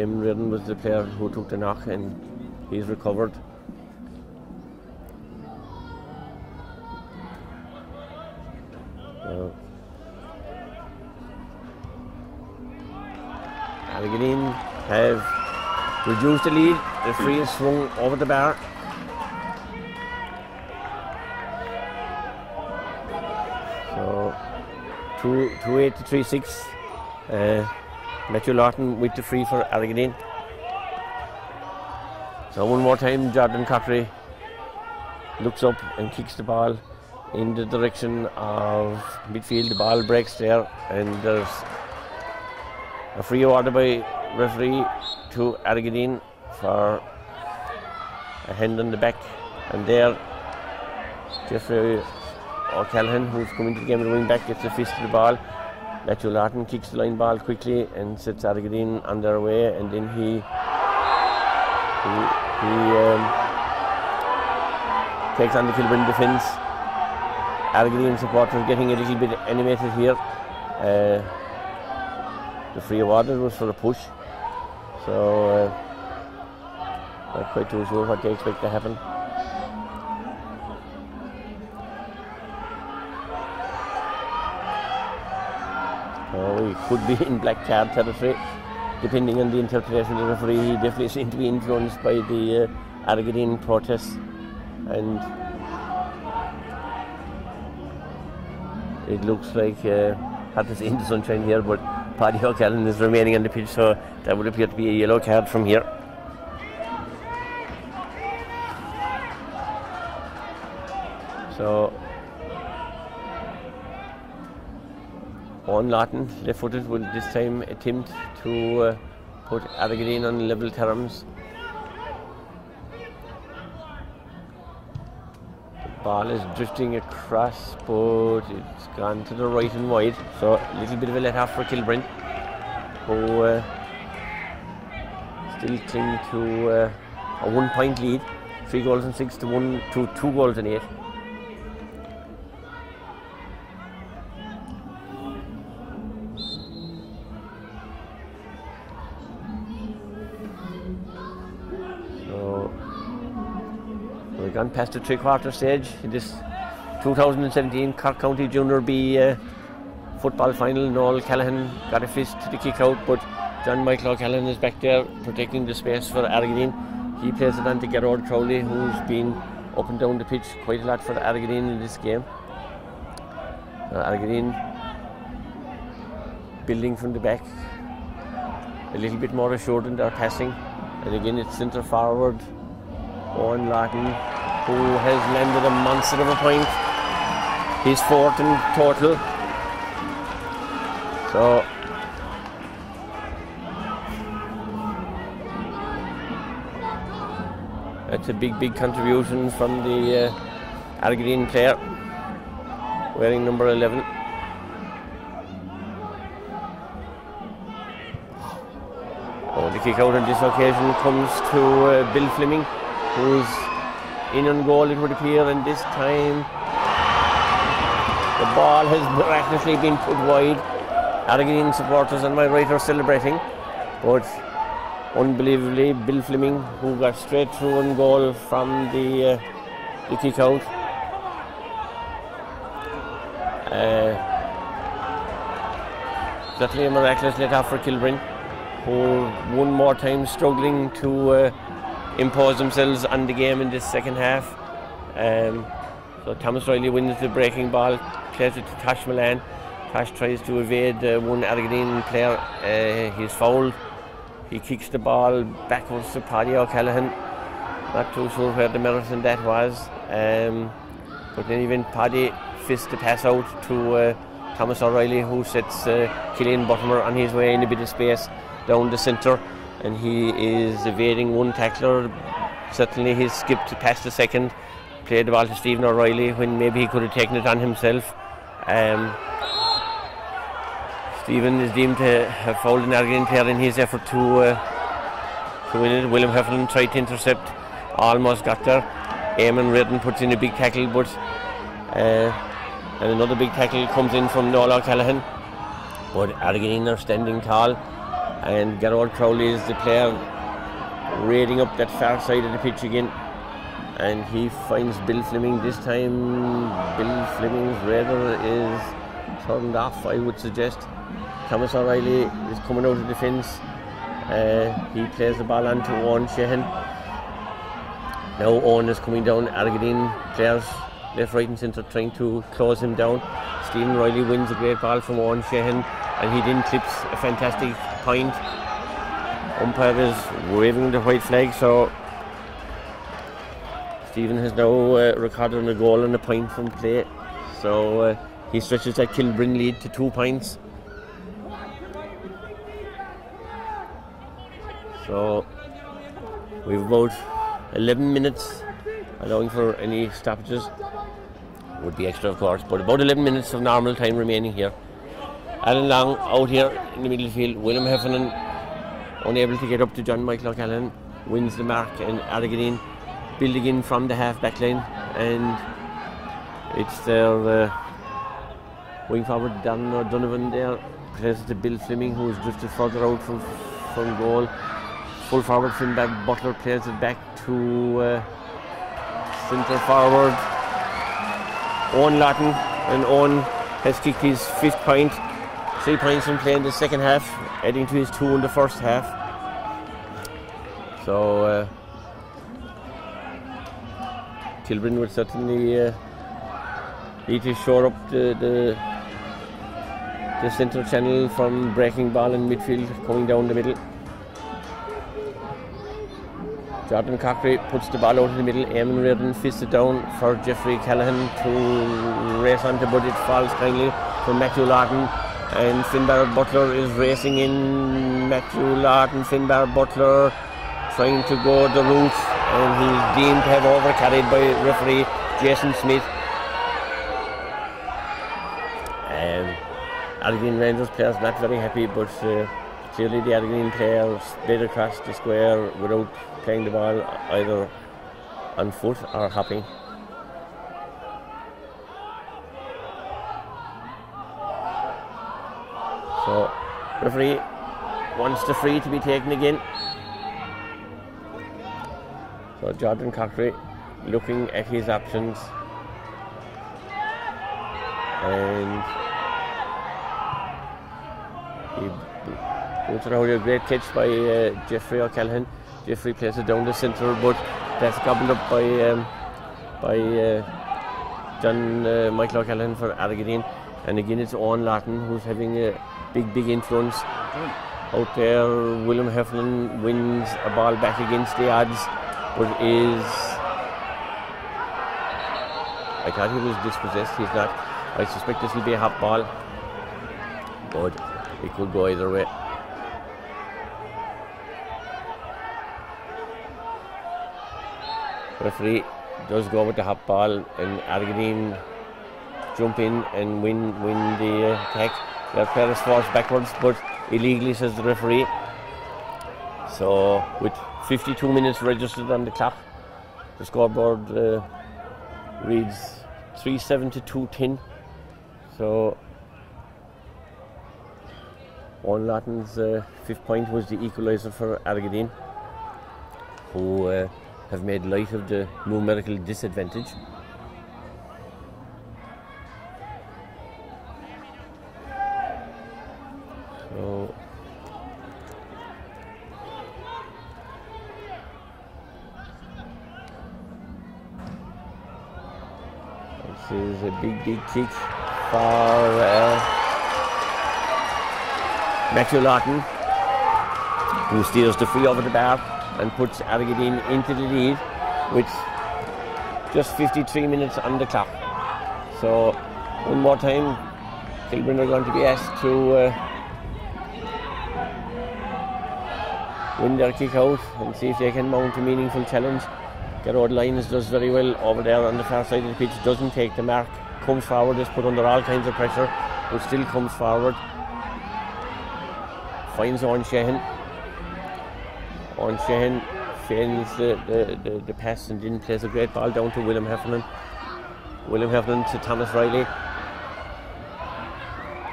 S3: Em Redden was the player who took the knock and he's recovered. Argideen have reduced the lead. The free is swung over the bar. So two two eight to three six. Uh, Matthew Lawton with the free for Argideen. So one more time, Jordan Cochrane looks up and kicks the ball in the direction of midfield. The ball breaks there, and there's a free order by referee to Argideen for a hand on the back. And there, Jeffrey O'Callaghan, who's coming to the game at the wing back, gets a fist to the ball. Matthew Lawton kicks the line ball quickly and sets Argideen on their way, and then he he, he um, takes on the Kilbrin defence. Argideen supporters getting a little bit animated here. Uh, the free awarded was for a push. So uh, not quite too sure what they expect to happen. So we could be in black card territory, depending on the interpretation of the referee. He definitely seemed to be influenced by the uh, Argideen protests, and it looks like uh, hard to see in the sunshine here, but Paddy O'Callaghan is remaining on the pitch, so that would appear to be a yellow card from here. So Owen Lawton, left footed, will this time attempt to uh, put Argideen on level terms. Ball is drifting across, but it's gone to the right and wide. So a little bit of a let off for Kilbrin, who uh, still cling to uh, a one point lead. Three goals and six to one to two goals and eight. Gone past the three quarter stage in this 2017 Cork County Junior B uh, football final. Noel Callahan got a fist to the kick out, but John Michael O'Callaghan is back there protecting the space for Argideen. He plays it on to Gerard Crowley, who's been up and down the pitch quite a lot for Argideen in this game. Uh, building from the back, a little bit more assured in their passing. And again, it's centre forward, Owen Lawton, who has landed a monster of a point. He's fourth in total. So, that's a big, big contribution from the uh, Argideen player, wearing number 11. Oh, the kick out on this occasion comes to uh, Bill Fleming, who's in on goal, it would appear, and this time the ball has miraculously been put wide. Argideen supporters on my right are celebrating, but unbelievably, Bill Fleming, who got straight through on goal from the, uh, the kick out. Uh, a miraculous let off for Kilbrin who one more time struggling to uh, impose themselves on the game in this second half. Um, so Thomas Riley wins the breaking ball, plays it to Tash Milan. Tash tries to evade uh, one Argideen player. Uh, he's fouled. He kicks the ball backwards to Paddy O'Callaghan. Not too sure where the merit that was. Um, but then even Paddy fists the pass out to uh, Thomas O'Reilly, who sets uh, Killian Buttimer on his way in a bit of space down the centre. And he is evading one tackler. Certainly he's skipped past the second. Played the ball to Stephen O'Reilly when maybe he could have taken it on himself. Um, Stephen is deemed to have fouled an Argideen player in his effort to uh, to win it. William Heffernan tried to intercept, almost got there. Eamon Redden puts in a big tackle, but uh, and another big tackle comes in from Noel O'Callaghan. But Argideen are standing tall, and Gerard Crowley is the player raiding up that far side of the pitch again. And he finds Bill Fleming this time. Bill Fleming's radar is turned off, I would suggest. Thomas O'Reilly is coming out of defence. Uh, he plays the ball on to Owen Sheehan. Now Owen is coming down. Argideen players left, right, and centre trying to close him down. Stephen Riley wins a great ball from Owen Sheehan, and he then clips a fantastic point. Umpire is waving the white flag, so Stephen has now uh, recorded a goal and a point from play. So uh, he stretches that Kilbrin lead to two points. So we've about 11 minutes, allowing for any stoppages. Would be extra, of course, but about 11 minutes of normal time remaining here. Alan Long out here in the middle field. William Heffernan unable to get up to John Michael O'Callaghan. Wins the mark and Argideen building in from the half back line. And it's their uh, wing forward Dan O'Donovan there. Plays to Bill Fleming who's drifted further out from, from goal. Full forward Finbar Butler plays it back to uh, centre forward Owen Lawton and Owen has kicked his fifth point. Three points from playing the second half, adding to his two in the first half. So uh, Kilbrin would certainly uh, need to shore up the, the the central channel from breaking ball in midfield coming down the middle. Jordan Cochrane puts the ball out in the middle. Eamon Reardon fists it down for Jeffrey Callahan to race onto, but it falls kindly for Matthew Lawton. And Finbar Butler is racing in. Matthew Lawton, Finbar Butler trying to go the route, and he's deemed to have overcarried by referee Jason Smith. Um, Argideen Rangers players not very happy, but uh, clearly the Argideen players split across the square without playing the ball either on foot or hopping. So, referee wants the free to be taken again. So, Jordan Cochrane looking at his options. And he out a great catch by uh, Jeffrey O'Callaghan. Jeffrey plays it down the centre, but that's gobbled up by um, by uh, John uh, Michael O'Callaghan for Argideen. And again, it's Owen Lawton who's having a big, big influence out there. William Heffernan wins a ball back against the odds, but is. I thought he was dispossessed. He's not. I suspect this will be a hot ball, but it could go either way. Referee does go with the hot ball, and Argideen jump in and win win the uh, attack. Their player falls backwards, but illegally says the referee. So with 52 minutes registered on the clock, the scoreboard uh, reads 3-7 to 2-10. So Owen Lawton's uh, fifth point was the equaliser for Argideen, who uh, have made light of the numerical disadvantage. So this is a big, big kick for uh, Matthew Lawton, who steals the free over the bar and puts Argideen into the lead with just 53 minutes on the clock. So, one more time, Kilbrin are going to be asked to uh, win their kick out and see if they can mount a meaningful challenge. Gerard Lyons does very well over there on the far side of the pitch, doesn't take the mark, comes forward, is put under all kinds of pressure, but still comes forward. Finds on Sheehan. On Shane. Shane's the, the, the, the pass and then plays a great ball down to William Heffernan. William Heffernan to Thomas Riley.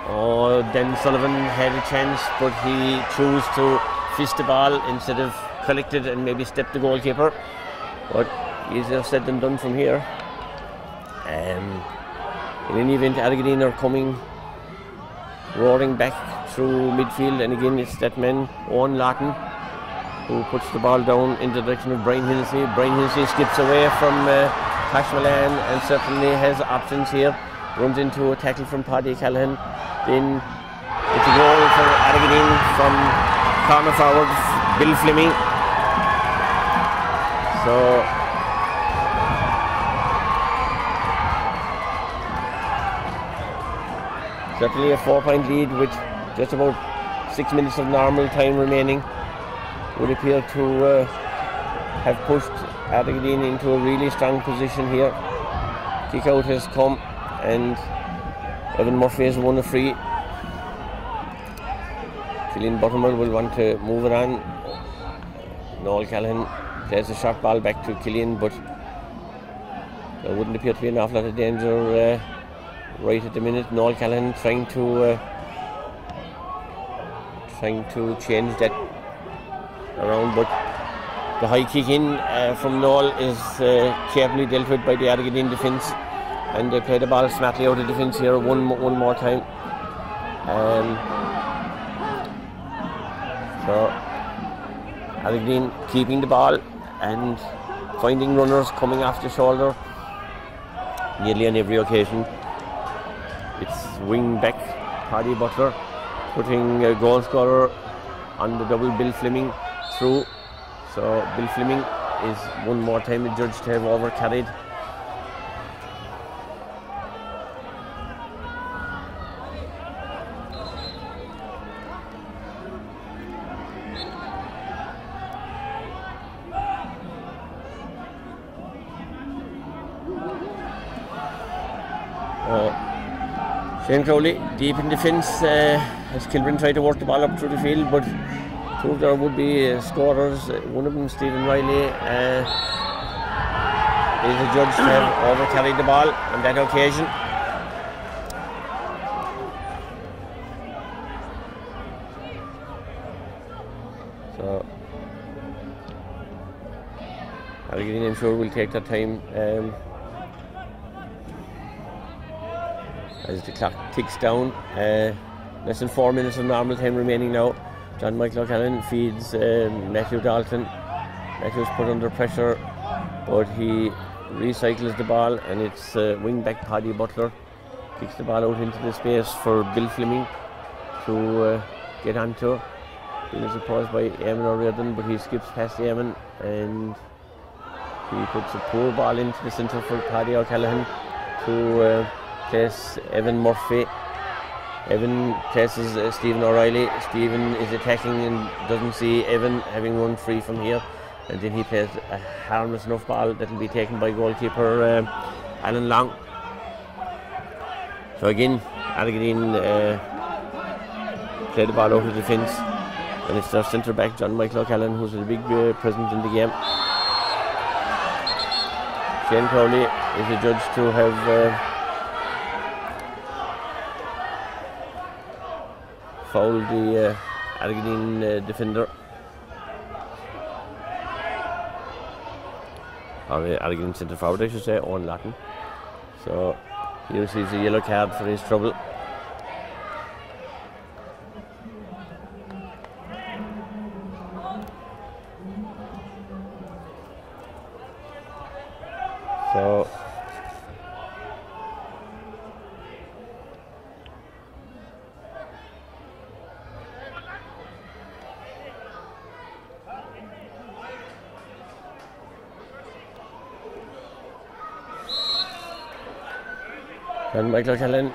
S3: Oh, Dan Sullivan had a chance, but he chose to fist the ball instead of collect it and maybe step the goalkeeper. But easier said than done from here. Um, in any event, Argideen are coming roaring back through midfield, and again it's that man, Owen Lawton, who puts the ball down in the direction of Brian Hennessy. Brian Hennessy skips away from uh, Tash Milan and certainly has options here. Runs into a tackle from Paddy Callahan. Then it's a goal for Argideen from corner forward Bill Fleming. So certainly a four point lead with just about six minutes of normal time remaining would appear to uh, have pushed Argideen into a really strong position here. Kick out has come and Evan Murphy has won a free. Killian Buttimer will want to move it on. Noel Callahan plays a short ball back to Killian, but there wouldn't appear to be an awful lot of danger uh, right at the minute. Noel Callahan trying to uh, trying to change that around, but the high kick in uh, from Noel is uh, carefully dealt with by the Argideen defence, and they play the ball smartly out of defence here one one more time. Um, so Argideen keeping the ball and finding runners coming off the shoulder nearly on every occasion. It's wing back Paddy Butler putting a goal scorer on the double Bill Fleming through. So Bill Fleming is one more time adjudged to have over carried. Uh, Shane Crowley deep in defence uh, as Kilbrin tried to work the ball up through the field, but two there would be uh, scorers. Uh, One of them, Stephen Riley, uh, is adjudged to have over carried the ball on that occasion. So, Argideen, I'm sure, will take their time. Um, as the clock ticks down. Uh, less than four minutes of normal time remaining now. John Michael O'Callaghan feeds uh, Matthew Dalton. Matthew's put under pressure, but he recycles the ball, and it's uh, wing back Paddy Butler kicks the ball out into the space for Bill Fleming to uh, get onto. Bill is opposed by Eamon O'Riordan, but he skips past Eamon and he puts a poor ball into the centre for Paddy O'Callaghan to uh, place Evan Murphy. Evan places uh, Stephen O'Reilly. Stephen is attacking and doesn't see Evan having run free from here. And then he plays a harmless enough ball that will be taken by goalkeeper um, Alan Long. So again, Argideen uh, play the ball out of defence. And it's their centre back, John Michael O'Callaghan, who's a big uh, presence in the game. Shane Crowley is adjudged to have uh, fouled the uh, Argideen uh, defender. Or uh, Argideen centre forward, I should say, on Latin. So he receives a yellow card for his trouble. So And Michael O'Callaghan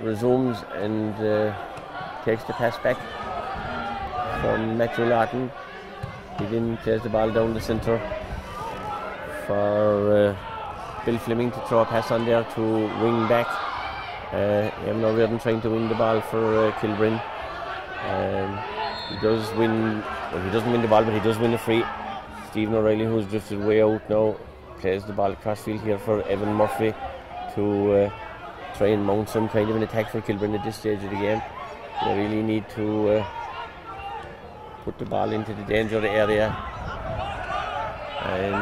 S3: resumes and uh, takes the pass back from Matthew Lawton. He then plays the ball down the centre for uh, Bill Fleming to throw a pass on there to wing back. Uh, Eamon trying to win the ball for uh, Kilbrin. Um, he does win, well, he doesn't win the ball, but he does win the free. Stephen O'Reilly, who's drifted way out now, plays the ball across field here for Evan Murphy to uh, try and mount some kind of an attack for Kilbrin at this stage of the game. They really need to uh, put the ball into the danger area. And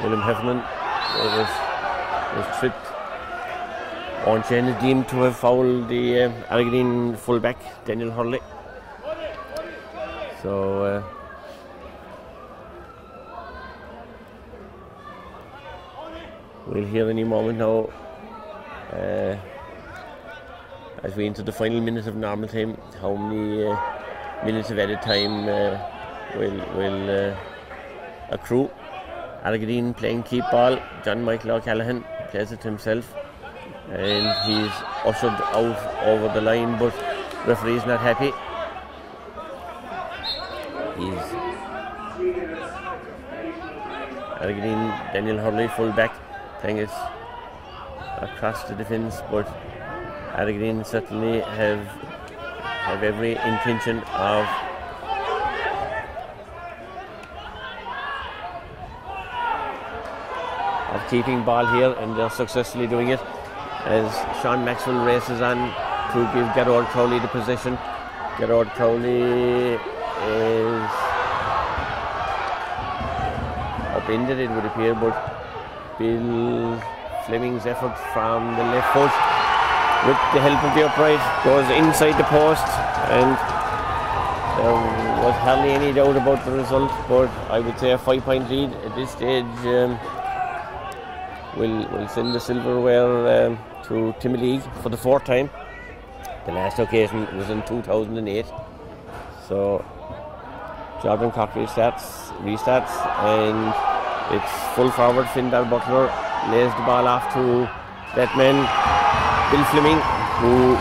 S3: William Heffernan was, was tripped. On Shane is deemed to have fouled the uh, fullback, Daniel Hurley. So uh, we'll hear any moment now uh, as we enter the final minute of normal time how many uh, minutes of added time uh, will will uh, accrue. Argideen playing keep ball. John Michael O'Callaghan plays it himself and he's ushered out over the line but referee's not happy. He's Argideen Daniel Hurley full back it across the defence but Argideen certainly have have every intention of of keeping ball here and they're successfully doing it as Sean Maxwell races on to give Gerard Crowley the position. Gerard Crowley is upended it would appear but Bill Fleming's effort from the left foot with the help of the upright goes inside the post and there was hardly any doubt about the result but I would say a five point lead at this stage um, will will send the silverware um, to Timoleague for the fourth time. The last occasion was in 2008 so Jordan Cock restarts restarts and it's full forward Finbar Butler lays the ball off to that man Bill Fleming who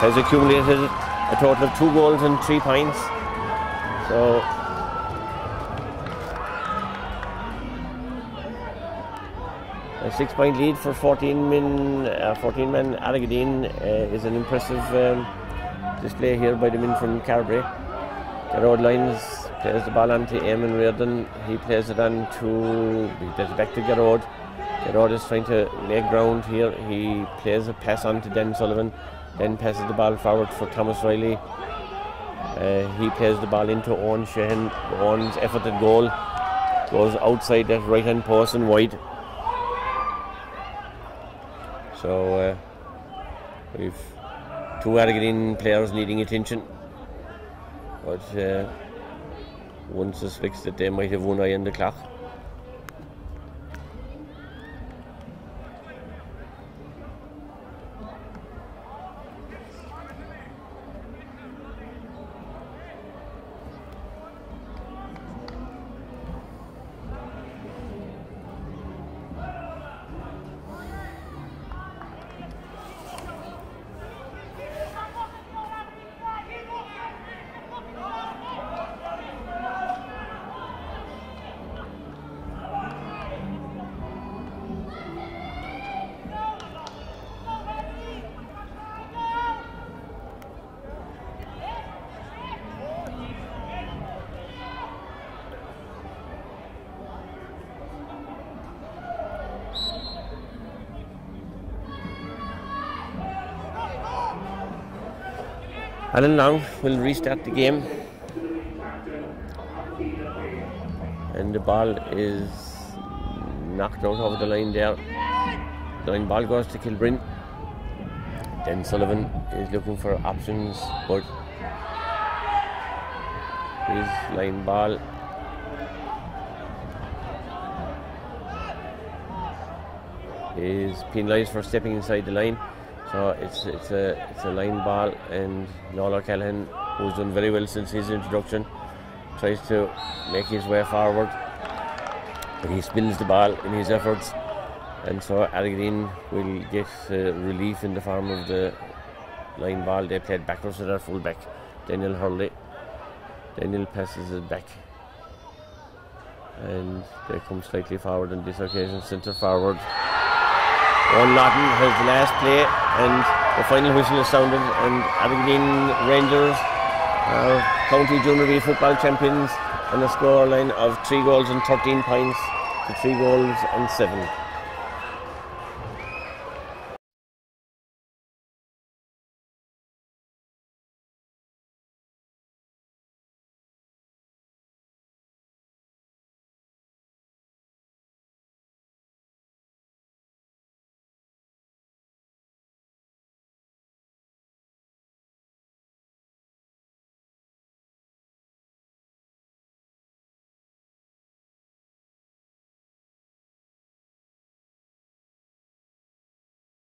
S3: has accumulated a total of two goals and three points. So a six point lead for 14 men uh, 14 men. Argideen uh, is an impressive um, display here by the men from Carbery. Road Lyons plays the ball on to Eamon Reardon. He plays it on to he plays it back to Gerard. Gerard is trying to make ground here. He plays a pass on to Dan Sullivan. Then passes the ball forward for Thomas Riley. Uh, he plays the ball into Owen Sheehan. Owen's effort at goal goes outside that right hand post and wide. So uh, we've two Argideen players needing attention. But uh, one suspects that they might have one eye on the Alan Long will restart the game. And the ball is knocked out over the line there. The line ball goes to Kilbrin. Then Sullivan is looking for options, but his line ball is penalised for stepping inside the line. So it's it's a it's a line ball, and Noel O'Callaghan, who's done very well since his introduction, tries to make his way forward, but he spills the ball in his efforts, And so Argideen will get uh, relief in the form of the line ball. They played backwards to their full back, Daniel Hurley. Daniel passes it back. And they come slightly forward on this occasion, centre forward. Owen Lawton has the last play, and the final whistle is sounded. And Argideen Rangers are county junior B football champions on a scoreline of three goals and 13 points to three goals and seven.